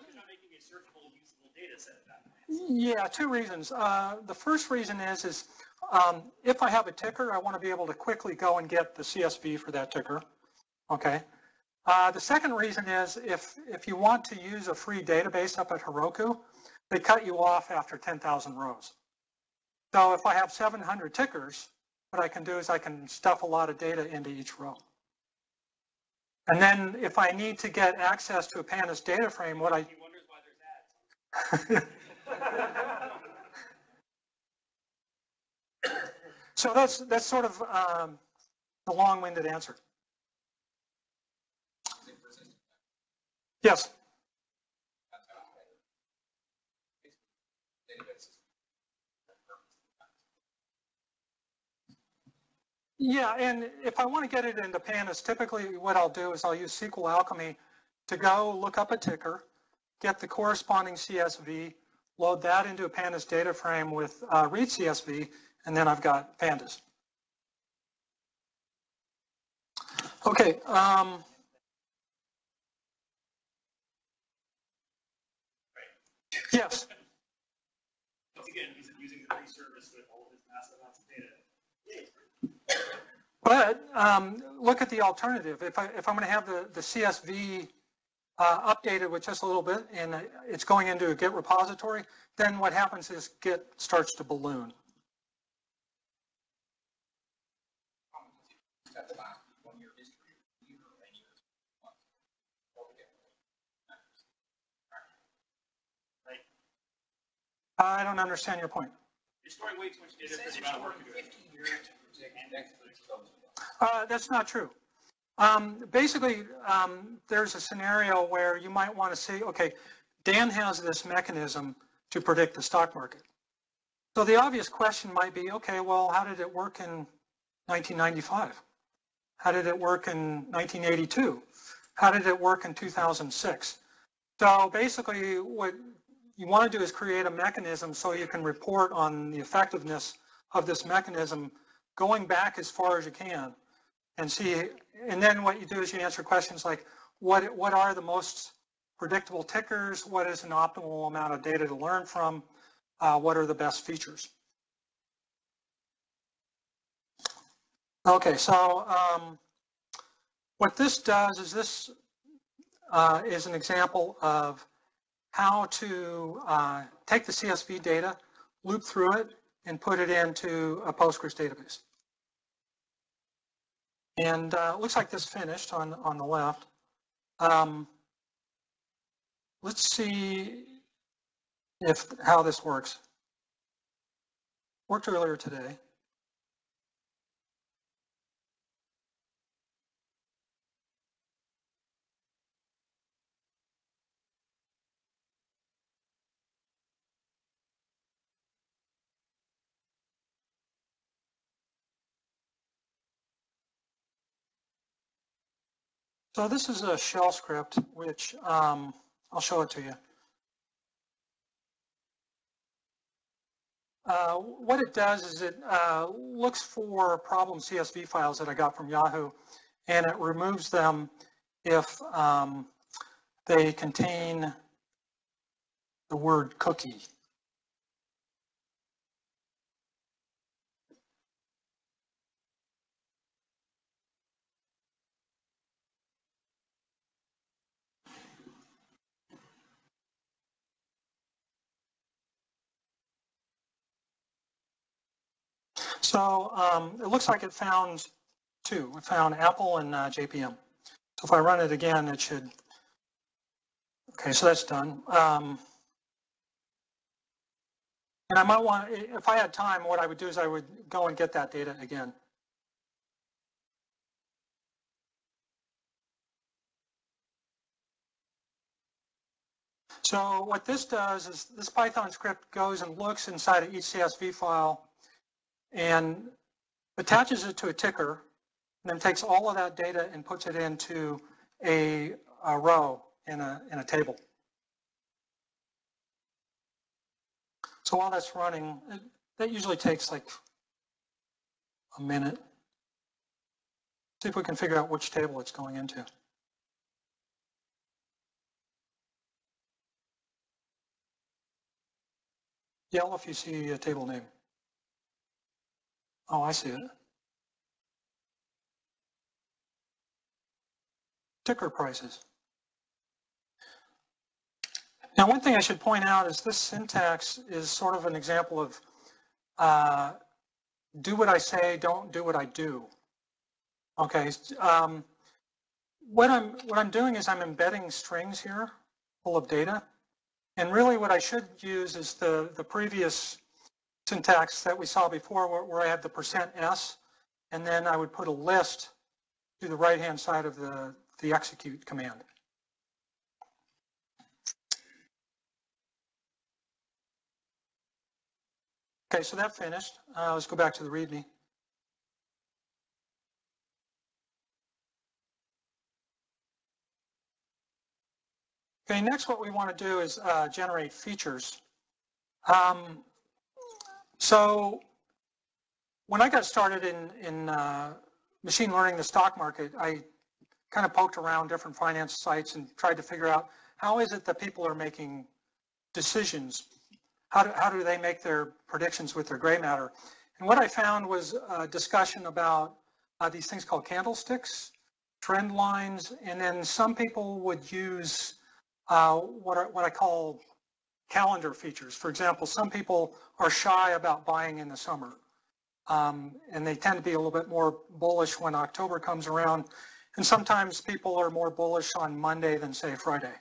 Yeah, two reasons. Uh, the first reason is, is um, if I have a ticker, I want to be able to quickly go and get the CSV for that ticker. Okay. Uh, the second reason is if, if you want to use a free database up at Heroku, they cut you off after 10,000 rows. So if I have 700 tickers, what I can do is I can stuff a lot of data into each row. And then if I need to get access to a Pandas data frame, what I... [LAUGHS] So that's that's sort of um, the long-winded answer. Yes. Yeah, and if I want to get it into Pandas, typically what I'll do is I'll use SQL Alchemy to go look up a ticker, get the corresponding CSV, load that into a pandas data frame with uh, read CSV, and then I've got pandas. Okay. Um, yes. But um, look at the alternative. If, I, if I'm going to have the, the CSV uh, updated with just a little bit and it's going into a Git repository, then what happens is Git starts to balloon. At the last one-year history of the year, any of this month. I don't understand your point. You're storing way too much data for the amount of work you're doing. fifty years to predict next week's goals. Uh, that's not true. Um, basically, um, there's a scenario where you might want to say, okay, Dan has this mechanism to predict the stock market. So the obvious question might be, okay, well, how did it work in 1995? How did it work in 1982? How did it work in 2006? So basically, what you want to do is create a mechanism so you can report on the effectiveness of this mechanism going back as far as you can and see, and then what you do is you answer questions like, what, what are the most predictable tickers? What is an optimal amount of data to learn from? Uh, what are the best features? Okay, so um, what this does is this uh, is an example of how to uh, take the CSV data, loop through it, and put it into a Postgres database. And uh, looks like this finished on, on the left. Um, let's see if how this works. Worked earlier today. So this is a shell script, which um, I'll show it to you. Uh, what it does is it uh, looks for problem CSV files that I got from Yahoo, and it removes them if um, they contain the word cookie. So um, it looks like it found two. It found Apple and uh, JPM. So if I run it again, it should, okay, so that's done. Um, and I might want, if I had time, what I would do is I would go and get that data again. So what this does is this Python script goes and looks inside of each CSV file and attaches it to a ticker, and then takes all of that data and puts it into a, a row in a, in a table. So while that's running, it, that usually takes like a minute. See if we can figure out which table it's going into. Yell if you see a table name. Oh, I see it. Ticker prices. Now, one thing I should point out is this syntax is sort of an example of uh, do what I say, don't do what I do. Okay. Um, what I'm what I'm doing is I'm embedding strings here full of data, and really what I should use is the the previous syntax that we saw before where, where I had the percent %s, and then I would put a list to the right-hand side of the, the execute command. Okay, so that finished. Uh, let's go back to the README. Okay, next what we want to do is uh, generate features. Um, so when I got started in, in uh, machine learning the stock market, I kind of poked around different finance sites and tried to figure out how is it that people are making decisions? How do, how do they make their predictions with their gray matter? And what I found was a discussion about uh, these things called candlesticks, trend lines, and then some people would use uh, what, are, what I call calendar features. For example, some people are shy about buying in the summer. Um, and they tend to be a little bit more bullish when October comes around. And sometimes people are more bullish on Monday than say Friday.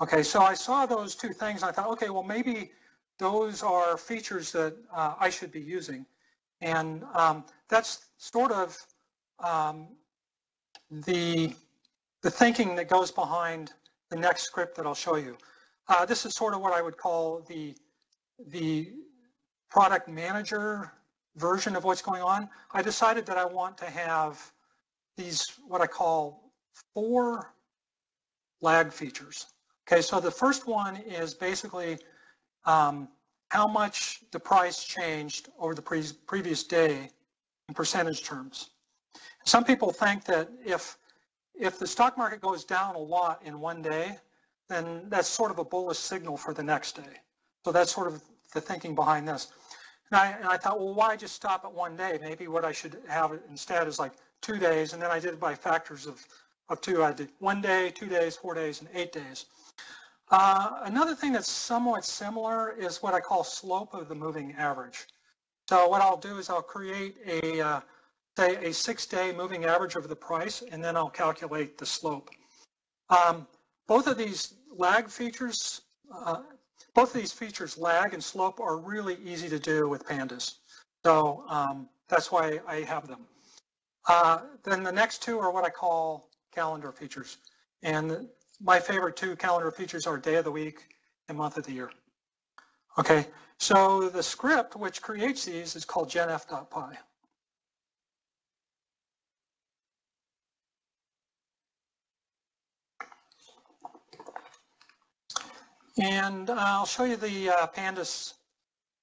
Okay, so I saw those two things. I thought, okay, well maybe those are features that uh, I should be using. And um, that's sort of um, the, the thinking that goes behind the next script that I'll show you. Uh, this is sort of what I would call the, the product manager version of what's going on. I decided that I want to have these, what I call four lag features. Okay, so the first one is basically um, how much the price changed over the pre previous day in percentage terms. Some people think that if if the stock market goes down a lot in one day, then that's sort of a bullish signal for the next day. So that's sort of the thinking behind this. And I, and I thought, well, why just stop at one day? Maybe what I should have instead is like two days, and then I did it by factors of, of two. I did one day, two days, four days, and eight days. Uh, another thing that's somewhat similar is what I call slope of the moving average. So what I'll do is I'll create a, uh, say, a six-day moving average of the price, and then I'll calculate the slope. Um, both of these lag features, uh, both of these features, lag and slope, are really easy to do with pandas. So um, that's why I have them. Uh, then the next two are what I call calendar features. And my favorite two calendar features are day of the week and month of the year. Okay, so the script which creates these is called genf.py. And I'll show you the uh, pandas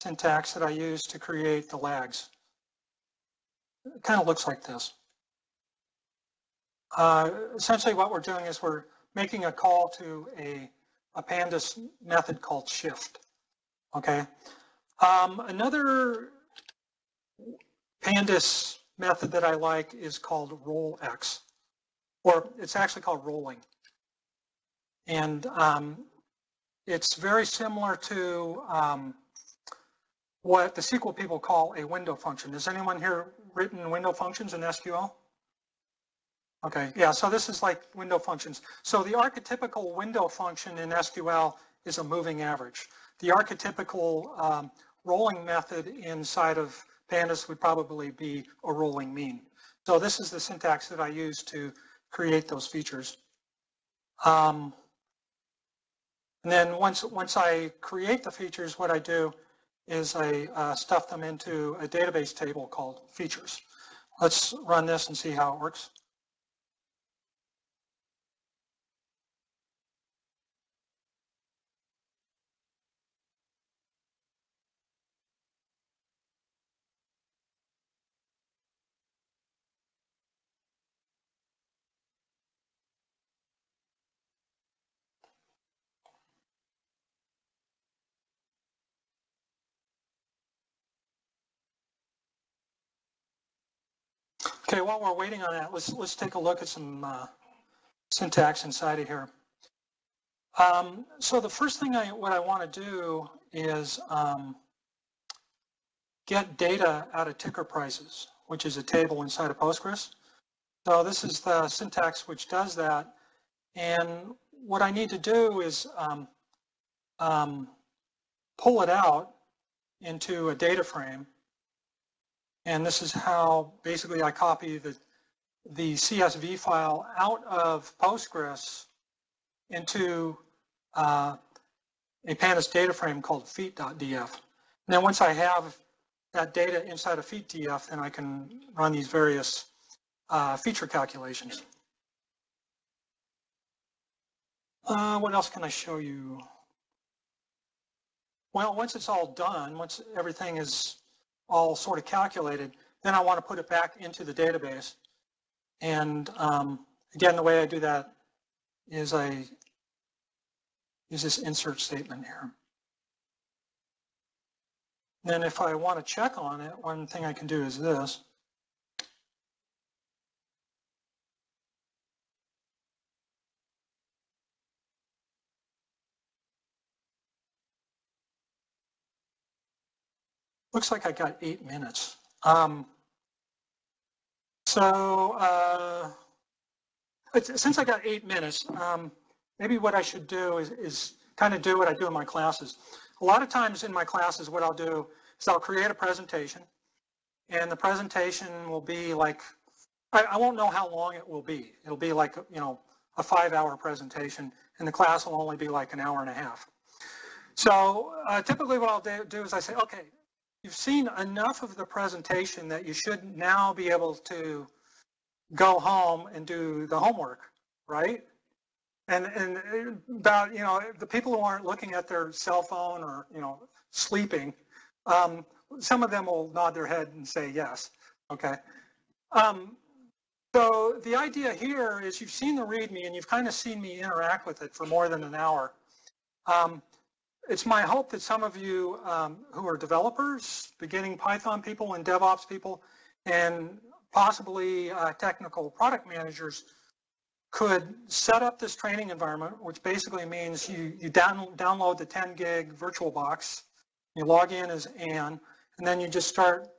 syntax that I use to create the lags. It kind of looks like this. Uh, essentially what we're doing is we're making a call to a, a pandas method called shift. Okay. Um, another pandas method that I like is called rollx, or it's actually called rolling. And um, it's very similar to um, what the SQL people call a window function. Has anyone here written window functions in SQL? Okay, yeah, so this is like window functions. So the archetypical window function in SQL is a moving average. The archetypical um, rolling method inside of pandas would probably be a rolling mean. So this is the syntax that I use to create those features. Um, and then once, once I create the features, what I do is I uh, stuff them into a database table called features. Let's run this and see how it works. Okay, while we're waiting on that, let's let's take a look at some uh, syntax inside of here. Um, so the first thing I what I want to do is um, get data out of ticker prices, which is a table inside of Postgres. So this is the syntax which does that. And what I need to do is um, um pull it out into a data frame and this is how basically I copy the, the CSV file out of Postgres into uh, a pandas data frame called feat.df. And then once I have that data inside of feat.df, then I can run these various uh, feature calculations. Uh, what else can I show you? Well, once it's all done, once everything is all sort of calculated, then I want to put it back into the database. And um, again, the way I do that is I use this insert statement here. Then if I want to check on it, one thing I can do is this. Looks like I got eight minutes. Um, so uh, since I got eight minutes, um, maybe what I should do is, is kind of do what I do in my classes. A lot of times in my classes, what I'll do is I'll create a presentation, and the presentation will be like, I, I won't know how long it will be. It'll be like, you know, a five-hour presentation, and the class will only be like an hour and a half. So uh, typically what I'll do, do is I say, okay, you've seen enough of the presentation that you should now be able to go home and do the homework, right? And, and about, you know, the people who aren't looking at their cell phone or, you know, sleeping, um, some of them will nod their head and say yes, okay? Um, so the idea here is you've seen the README and you've kind of seen me interact with it for more than an hour. Um, it's my hope that some of you um, who are developers, beginning Python people and DevOps people, and possibly uh, technical product managers could set up this training environment, which basically means you, you down, download the 10 gig virtual box, you log in as Ann, and then you just start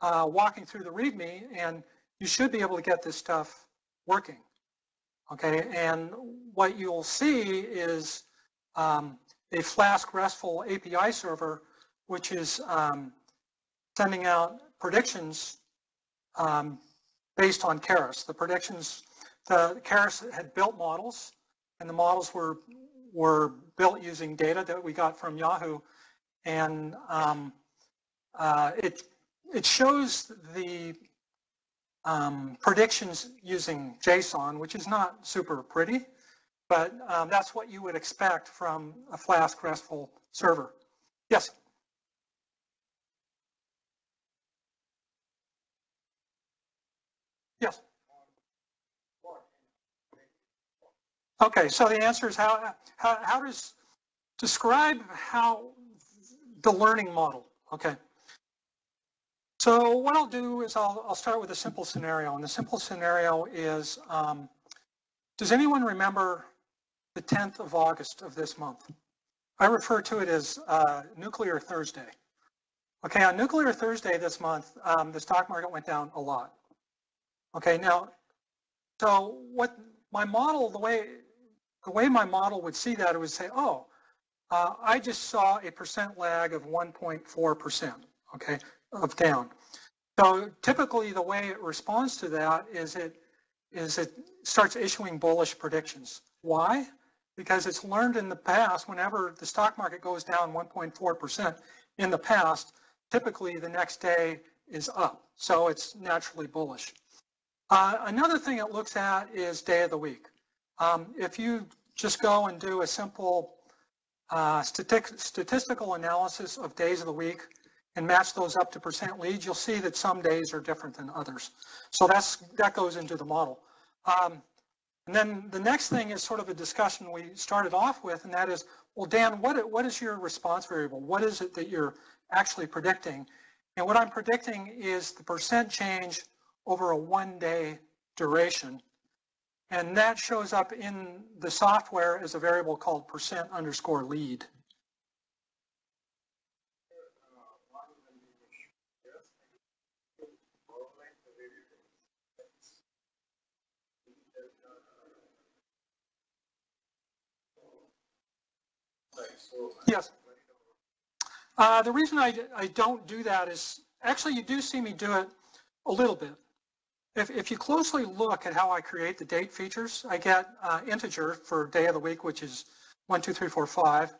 uh, walking through the README, and you should be able to get this stuff working. Okay, and what you'll see is um, a Flask RESTful API server, which is um, sending out predictions um, based on Keras. The predictions, the Keras had built models, and the models were were built using data that we got from Yahoo, and um, uh, it it shows the um, predictions using JSON, which is not super pretty, but um, that's what you would expect from a Flask RESTful server. Yes? Yes? Okay, so the answer is how, how, how does, describe how the learning model, okay. So what I'll do is I'll, I'll start with a simple scenario, and the simple scenario is, um, does anyone remember the 10th of August of this month? I refer to it as uh, Nuclear Thursday. Okay, on Nuclear Thursday this month, um, the stock market went down a lot. Okay, now, so what my model, the way the way my model would see that, it would say, oh, uh, I just saw a percent lag of 1.4%, okay, of down. So typically the way it responds to that is it is it starts issuing bullish predictions. Why? Because it's learned in the past, whenever the stock market goes down 1.4% in the past, typically the next day is up. So it's naturally bullish. Uh, another thing it looks at is day of the week. Um, if you just go and do a simple uh, statistical analysis of days of the week and match those up to percent leads, you'll see that some days are different than others. So that's that goes into the model. Um, and then the next thing is sort of a discussion we started off with, and that is, well, Dan, what, what is your response variable? What is it that you're actually predicting? And what I'm predicting is the percent change over a one-day duration and that shows up in the software as a variable called percent underscore lead. Yes. Uh, the reason I, I don't do that is, actually you do see me do it a little bit. If, if you closely look at how I create the date features, I get uh, integer for day of the week, which is 1, 2, 3, 4, 5,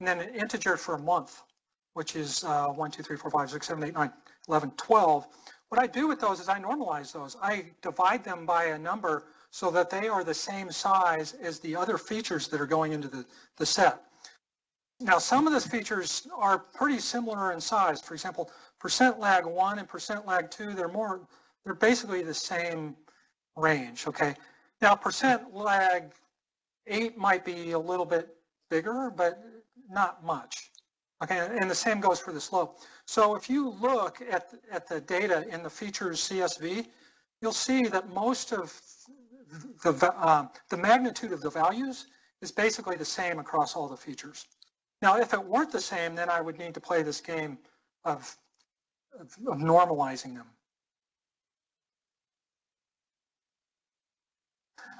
and then an integer for a month, which is uh, 1, 2, 3, 4, 5, 6, 7, 8, 9, 11, 12. What I do with those is I normalize those. I divide them by a number so that they are the same size as the other features that are going into the, the set. Now, some of the features are pretty similar in size. For example, percent lag 1 and percent lag 2, they're more they're basically the same range, okay? Now percent lag 8 might be a little bit bigger, but not much. Okay, and the same goes for the slope. So if you look at, at the data in the features CSV, you'll see that most of the, uh, the magnitude of the values is basically the same across all the features. Now, if it weren't the same, then I would need to play this game of of of normalizing them.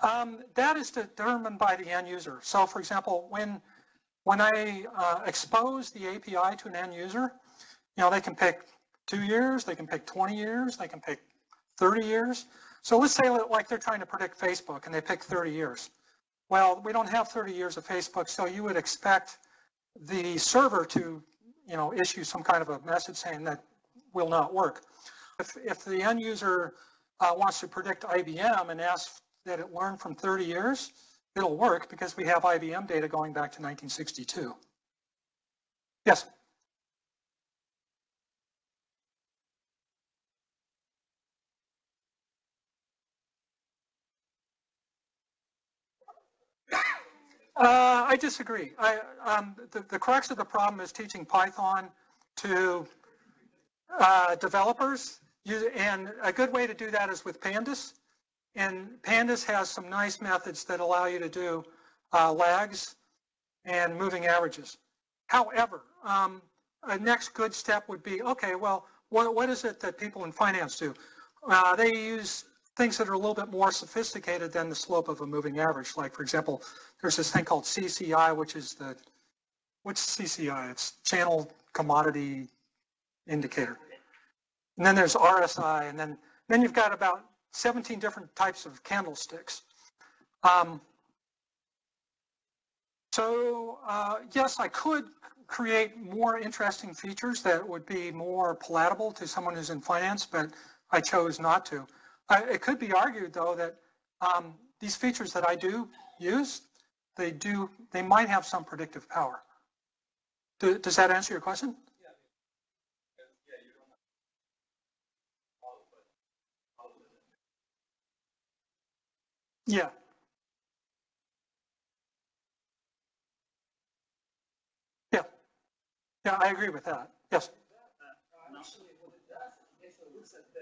Um, that is determined by the end user. So for example, when, when I uh, expose the API to an end user, you know, they can pick two years, they can pick 20 years, they can pick 30 years. So let's say like they're trying to predict Facebook and they pick 30 years. Well, we don't have 30 years of Facebook, so you would expect the server to, you know, issue some kind of a message saying that will not work. If, if the end user uh, wants to predict IBM and ask that it learn from 30 years, it'll work because we have IBM data going back to 1962. Yes? Uh, I disagree. I, um, the, the, crux of the problem is teaching Python to uh, developers, and a good way to do that is with pandas. And pandas has some nice methods that allow you to do uh, lags and moving averages. However, um, a next good step would be, okay, well, what, what is it that people in finance do? Uh, they use things that are a little bit more sophisticated than the slope of a moving average. Like, for example, there's this thing called CCI, which is the, what's CCI? It's Channel Commodity Indicator. And then there's RSI, and then, then you've got about 17 different types of candlesticks. Um, so uh, yes, I could create more interesting features that would be more palatable to someone who's in finance, but I chose not to. It could be argued though that um, these features that I do use, they do, they might have some predictive power. Do, does that answer your question? Yeah. Yeah. Yeah, I agree with that. Yes. Actually, what it does, it looks at the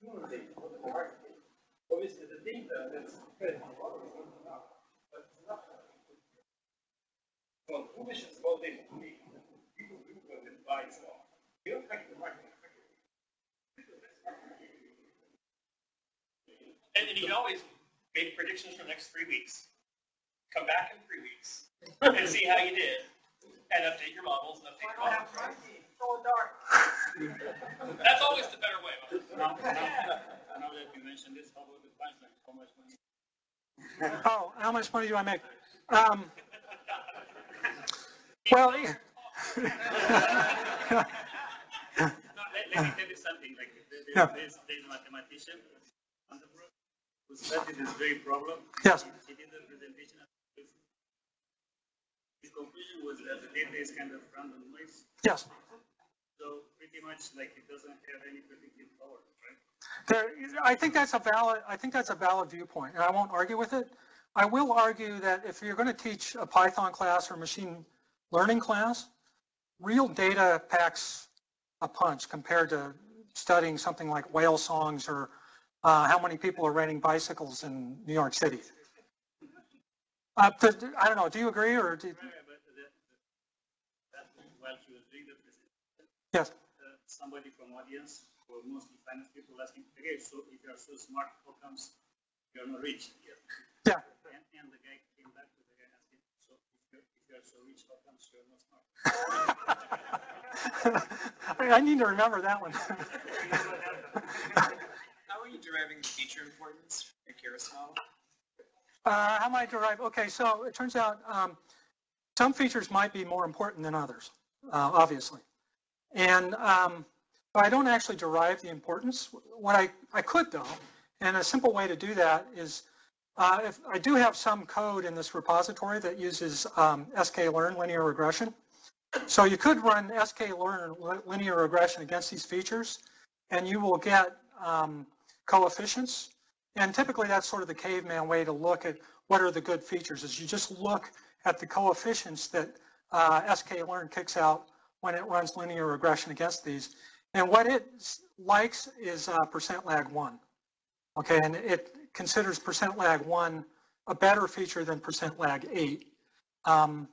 the market. Obviously, the data that's fed on the is not enough, but it's enough. So, foolish is about data to me. People do on. You don't the market. And, and you can always make predictions for the next three weeks, come back in three weeks, and see how you did, and update your models and update your models. So dark. That's always the better way. Now, that you mentioned this, how about the punchline? How much money? Oh, how much money do I make? Um, well, No, let, let me tell you something, like, there- Yeah. there's, there's a mathematician, who studied this very problem. Yes. He did the presentation. His conclusion was that the data is kind of random noise, yes. So pretty much like it doesn't have any predictive power, right? There, I think that's a valid. I think that's a valid viewpoint, and I won't argue with it. I will argue that if you're going to teach a Python class or machine learning class, real data packs a punch compared to studying something like whale songs or uh, how many people are riding bicycles in New York City. Uh, I don't know. Do you agree, or do, Yeah, but that, that, while he was doing the presentation, yes? uh, somebody from audience, or mostly finance people asking, okay, so if you are so smart, how comes you're not rich yet? Yeah. And, and the guy came back to the guy asking, so if you're, if you're so rich, how comes you're not smart? I [LAUGHS] I need to remember that one. [LAUGHS] How are you deriving feature importance from your Keras model? Uh, how am I derive? Okay, so it turns out um, some features might be more important than others, uh, obviously. And um, but I don't actually derive the importance. What I, I could though, and a simple way to do that is uh, if I do have some code in this repository that uses um, sklearn linear regression. So you could run sklearn linear regression against these features, and you will get um, coefficients. And typically that's sort of the caveman way to look at what are the good features, is you just look at the coefficients that uh, sklearn kicks out when it runs linear regression against these. And what it likes is uh, percent lag one. Okay, and it considers percent lag one a better feature than percent lag eight. Um,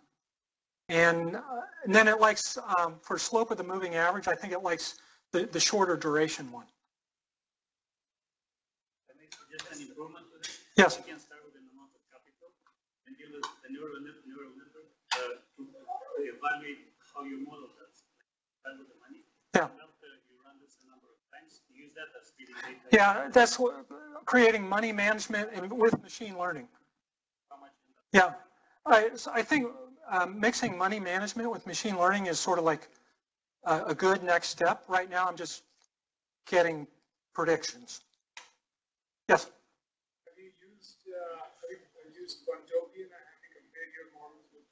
and, uh, and then it likes, um, for slope of the moving average, I think it likes the, the shorter duration one. Can I suggest an improvement to this? Yes. You can start with an amount of capital and give the the neural neural network, uh, to evaluate how you model data. Yeah, that's what, creating money management and with machine learning. How much in that? Yeah, I, so I think um, mixing money management with machine learning is sort of like a, a good next step. Right now, I'm just getting predictions. Yes. Have you used, uh, have you used Quantopian? Have you compared your models with?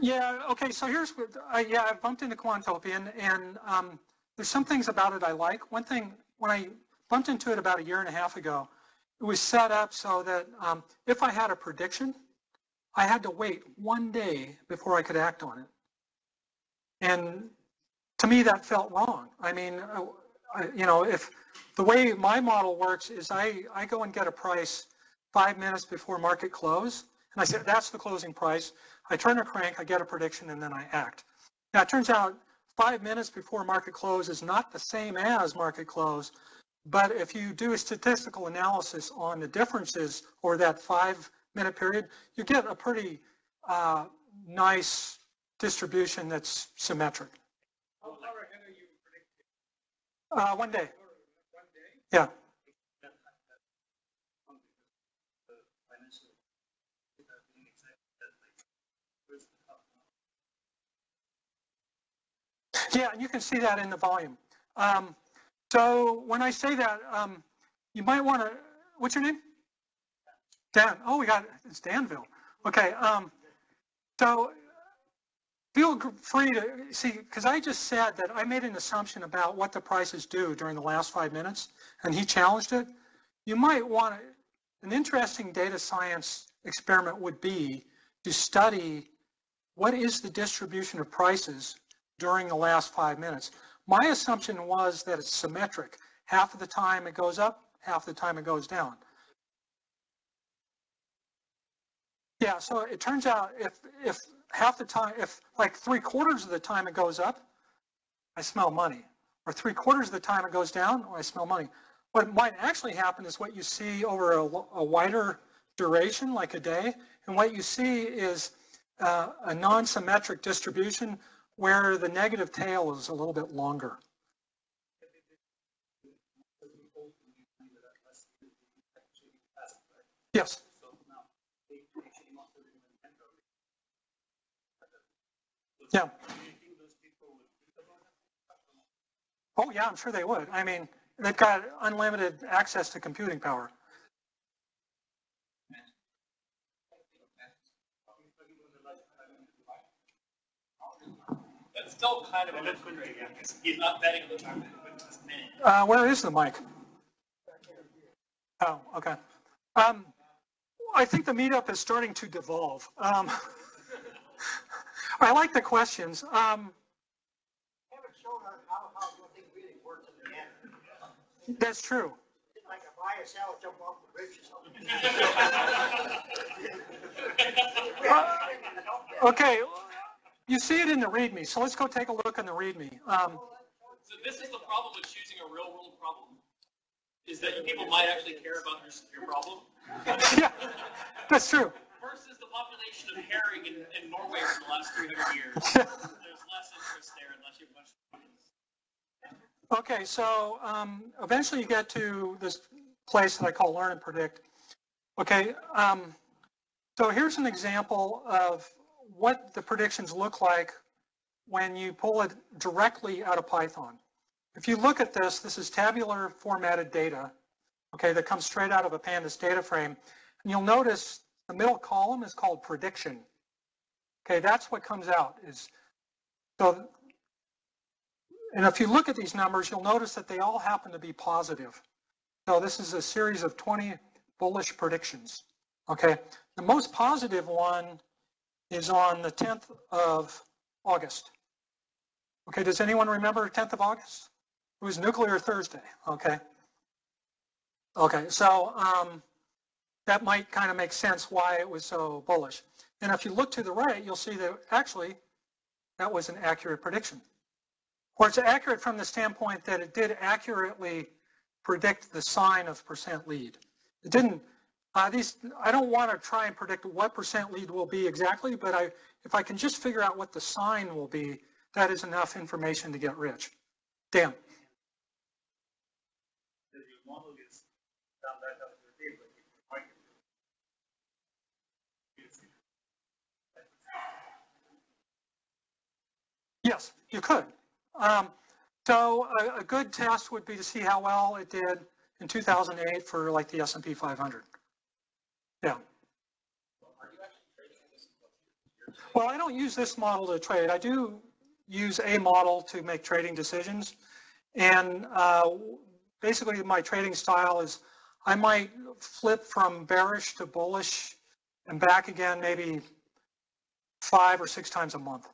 Yeah, okay, so here's what, I, yeah, I bumped into Quantopian and um, there's some things about it I like. One thing, when I bumped into it about a year and a half ago, it was set up so that um, if I had a prediction, I had to wait one day before I could act on it. And to me, that felt wrong. I mean, uh, I, you know, if the way my model works is I, I go and get a price five minutes before market close, and I say, that's the closing price. I turn a crank, I get a prediction, and then I act. Now, it turns out five minutes before market close is not the same as market close, but if you do a statistical analysis on the differences or that five-minute period, you get a pretty uh, nice distribution that's symmetric. How far ahead are you predicting? Uh, one day, One day? yeah. That, that, one, because the financial, data being exact, that like, where's the top now? Yeah, and you can see that in the volume. Um, so when I say that, um, you might want to, what's your name? Dan. Oh, we got, it's Danville. Okay. Um, so feel free to see, because I just said that I made an assumption about what the prices do during the last five minutes, and he challenged it. You might want to, an interesting data science experiment would be to study what is the distribution of prices during the last five minutes. My assumption was that it's symmetric. Half of the time it goes up, half the time it goes down. Yeah, so it turns out if, if half the time, if like three quarters of the time it goes up, I smell money. Or three quarters of the time it goes down, I smell money. What might actually happen is what you see over a, a wider duration, like a day, and what you see is uh, a non-symmetric distribution where the negative tail is a little bit longer. Yes. Yeah. Oh, yeah, I'm sure they would. I mean, they've got unlimited access to computing power. That's still kind of a mystery, because he's not betting on the fact that it wins this minute. Uh, where is the mic? Oh, okay. Um, I think the meetup is starting to devolve. Um, [LAUGHS] I like the questions. Um, haven't shown us how, how your thing really works in the end. that's true. Like a buy or sell, jump off the bridge or something. Uh, okay, you see it in the README, so let's go take a look in the README. Um, So this is the problem with choosing a real world problem, is that people might actually care about your, your problem. [LAUGHS] yeah, that's true. Versus the population of herring in, in Norway for the last 300 years. [LAUGHS] There's less interest there unless you bunch. Okay, so um, eventually you get to this place that I call learn and predict. Okay, um, so here's an example of what the predictions look like when you pull it directly out of Python. If you look at this, this is tabular formatted data, okay, that comes straight out of a pandas data frame. And you'll notice the middle column is called prediction. Okay, that's what comes out is, so and if you look at these numbers, you'll notice that they all happen to be positive. So this is a series of 20 bullish predictions. Okay, the most positive one is on the 10th of August. Okay, does anyone remember 10th of August? It was Nuclear Thursday, okay? Okay, so um, that might kind of make sense why it was so bullish. And if you look to the right, you'll see that actually that was an accurate prediction. Or it's accurate from the standpoint that it did accurately predict the sign of percent lead. It didn't, uh, these, I don't want to try and predict what percent lead will be exactly, but I, if I can just figure out what the sign will be, that is enough information to get rich. Dan? Yes, you could. Um, so a, a good test would be to see how well it did in 2008 for like the S&P 500. Yeah. Well, I don't use this model to trade. I do use a model to make trading decisions. And uh, basically my trading style is I might flip from bearish to bullish and back again maybe five or six times a month.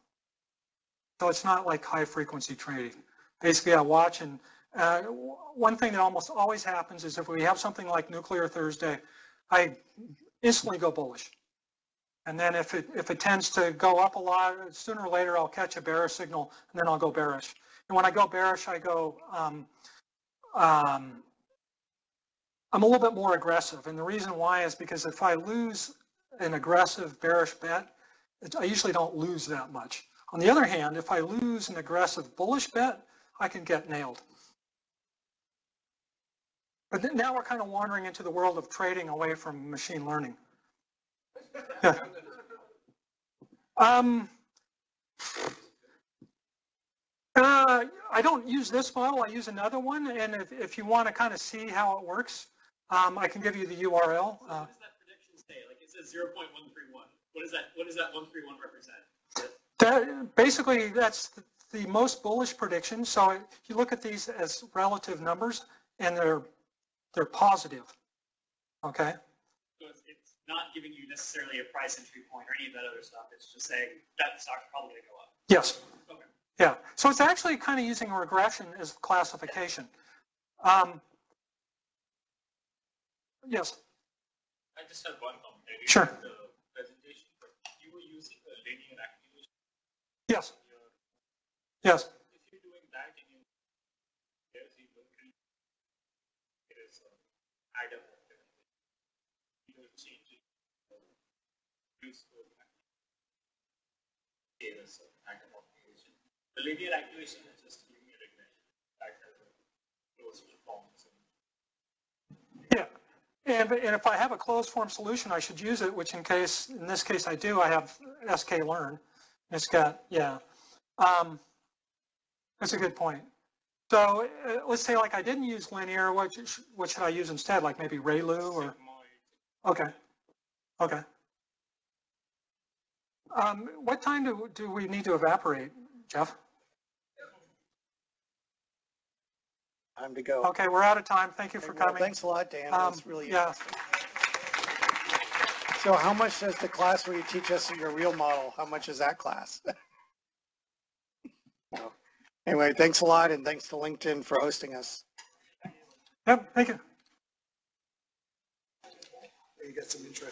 So it's not like high frequency trading. Basically, I watch and uh, one thing that almost always happens is if we have something like Nuclear Thursday, I instantly go bullish. And then if it, if it tends to go up a lot, sooner or later I'll catch a bearish signal and then I'll go bearish. And when I go bearish, I go, um, um, I'm a little bit more aggressive. And the reason why is because if I lose an aggressive bearish bet, it- I usually don't lose that much. On the other hand, if I lose an aggressive bullish bet, I can get nailed. But now we're kind of wandering into the world of trading away from machine learning. [LAUGHS] Yeah. Um, uh, I don't use this model, I use another one, and if, if you want to kind of see how it works, um, I can give you the URL. So Uh, what does that prediction say? Like it says zero point one three one. What is that, what does that one three one represent? That, basically, that's the- the most bullish prediction. So if you look at these as relative numbers and they're, they're positive. Okay? So it's, it's not giving you necessarily a price entry point or any of that other stuff. It's just saying that stock's probably gonna go up. Yes. Okay. Yeah. So it's actually kind of using regression as classification. Um, yes. I just have one comment. I did Sure. The presentation, but you were using the linear activation. Yes. Your- Yes. If you're doing that and you, there's the inventory, there is a add up. You know, change it. Use the there is a add up activation. The linear activation is just linear regression. That has a closed forms and Yeah. And, and if I have a closed form solution, I should use it, which in case, in this case I do, I have SK sklearn. It's got, yeah. Um, that's a good point. So uh, let's say like I didn't use linear, what, sh- what should I use instead? Like maybe ReLU or, okay, okay. Um, what time do, do we need to evaporate, Jeff? Time to go. Okay, we're out of time. Thank you for Well, coming. Thanks a lot, Dan. Um, That's really yeah. interesting. So how much does the class where you teach us your real model, how much is that class? [LAUGHS] Anyway, thanks a lot and thanks to LinkedIn for hosting us. Yep, thank you. You got some interesting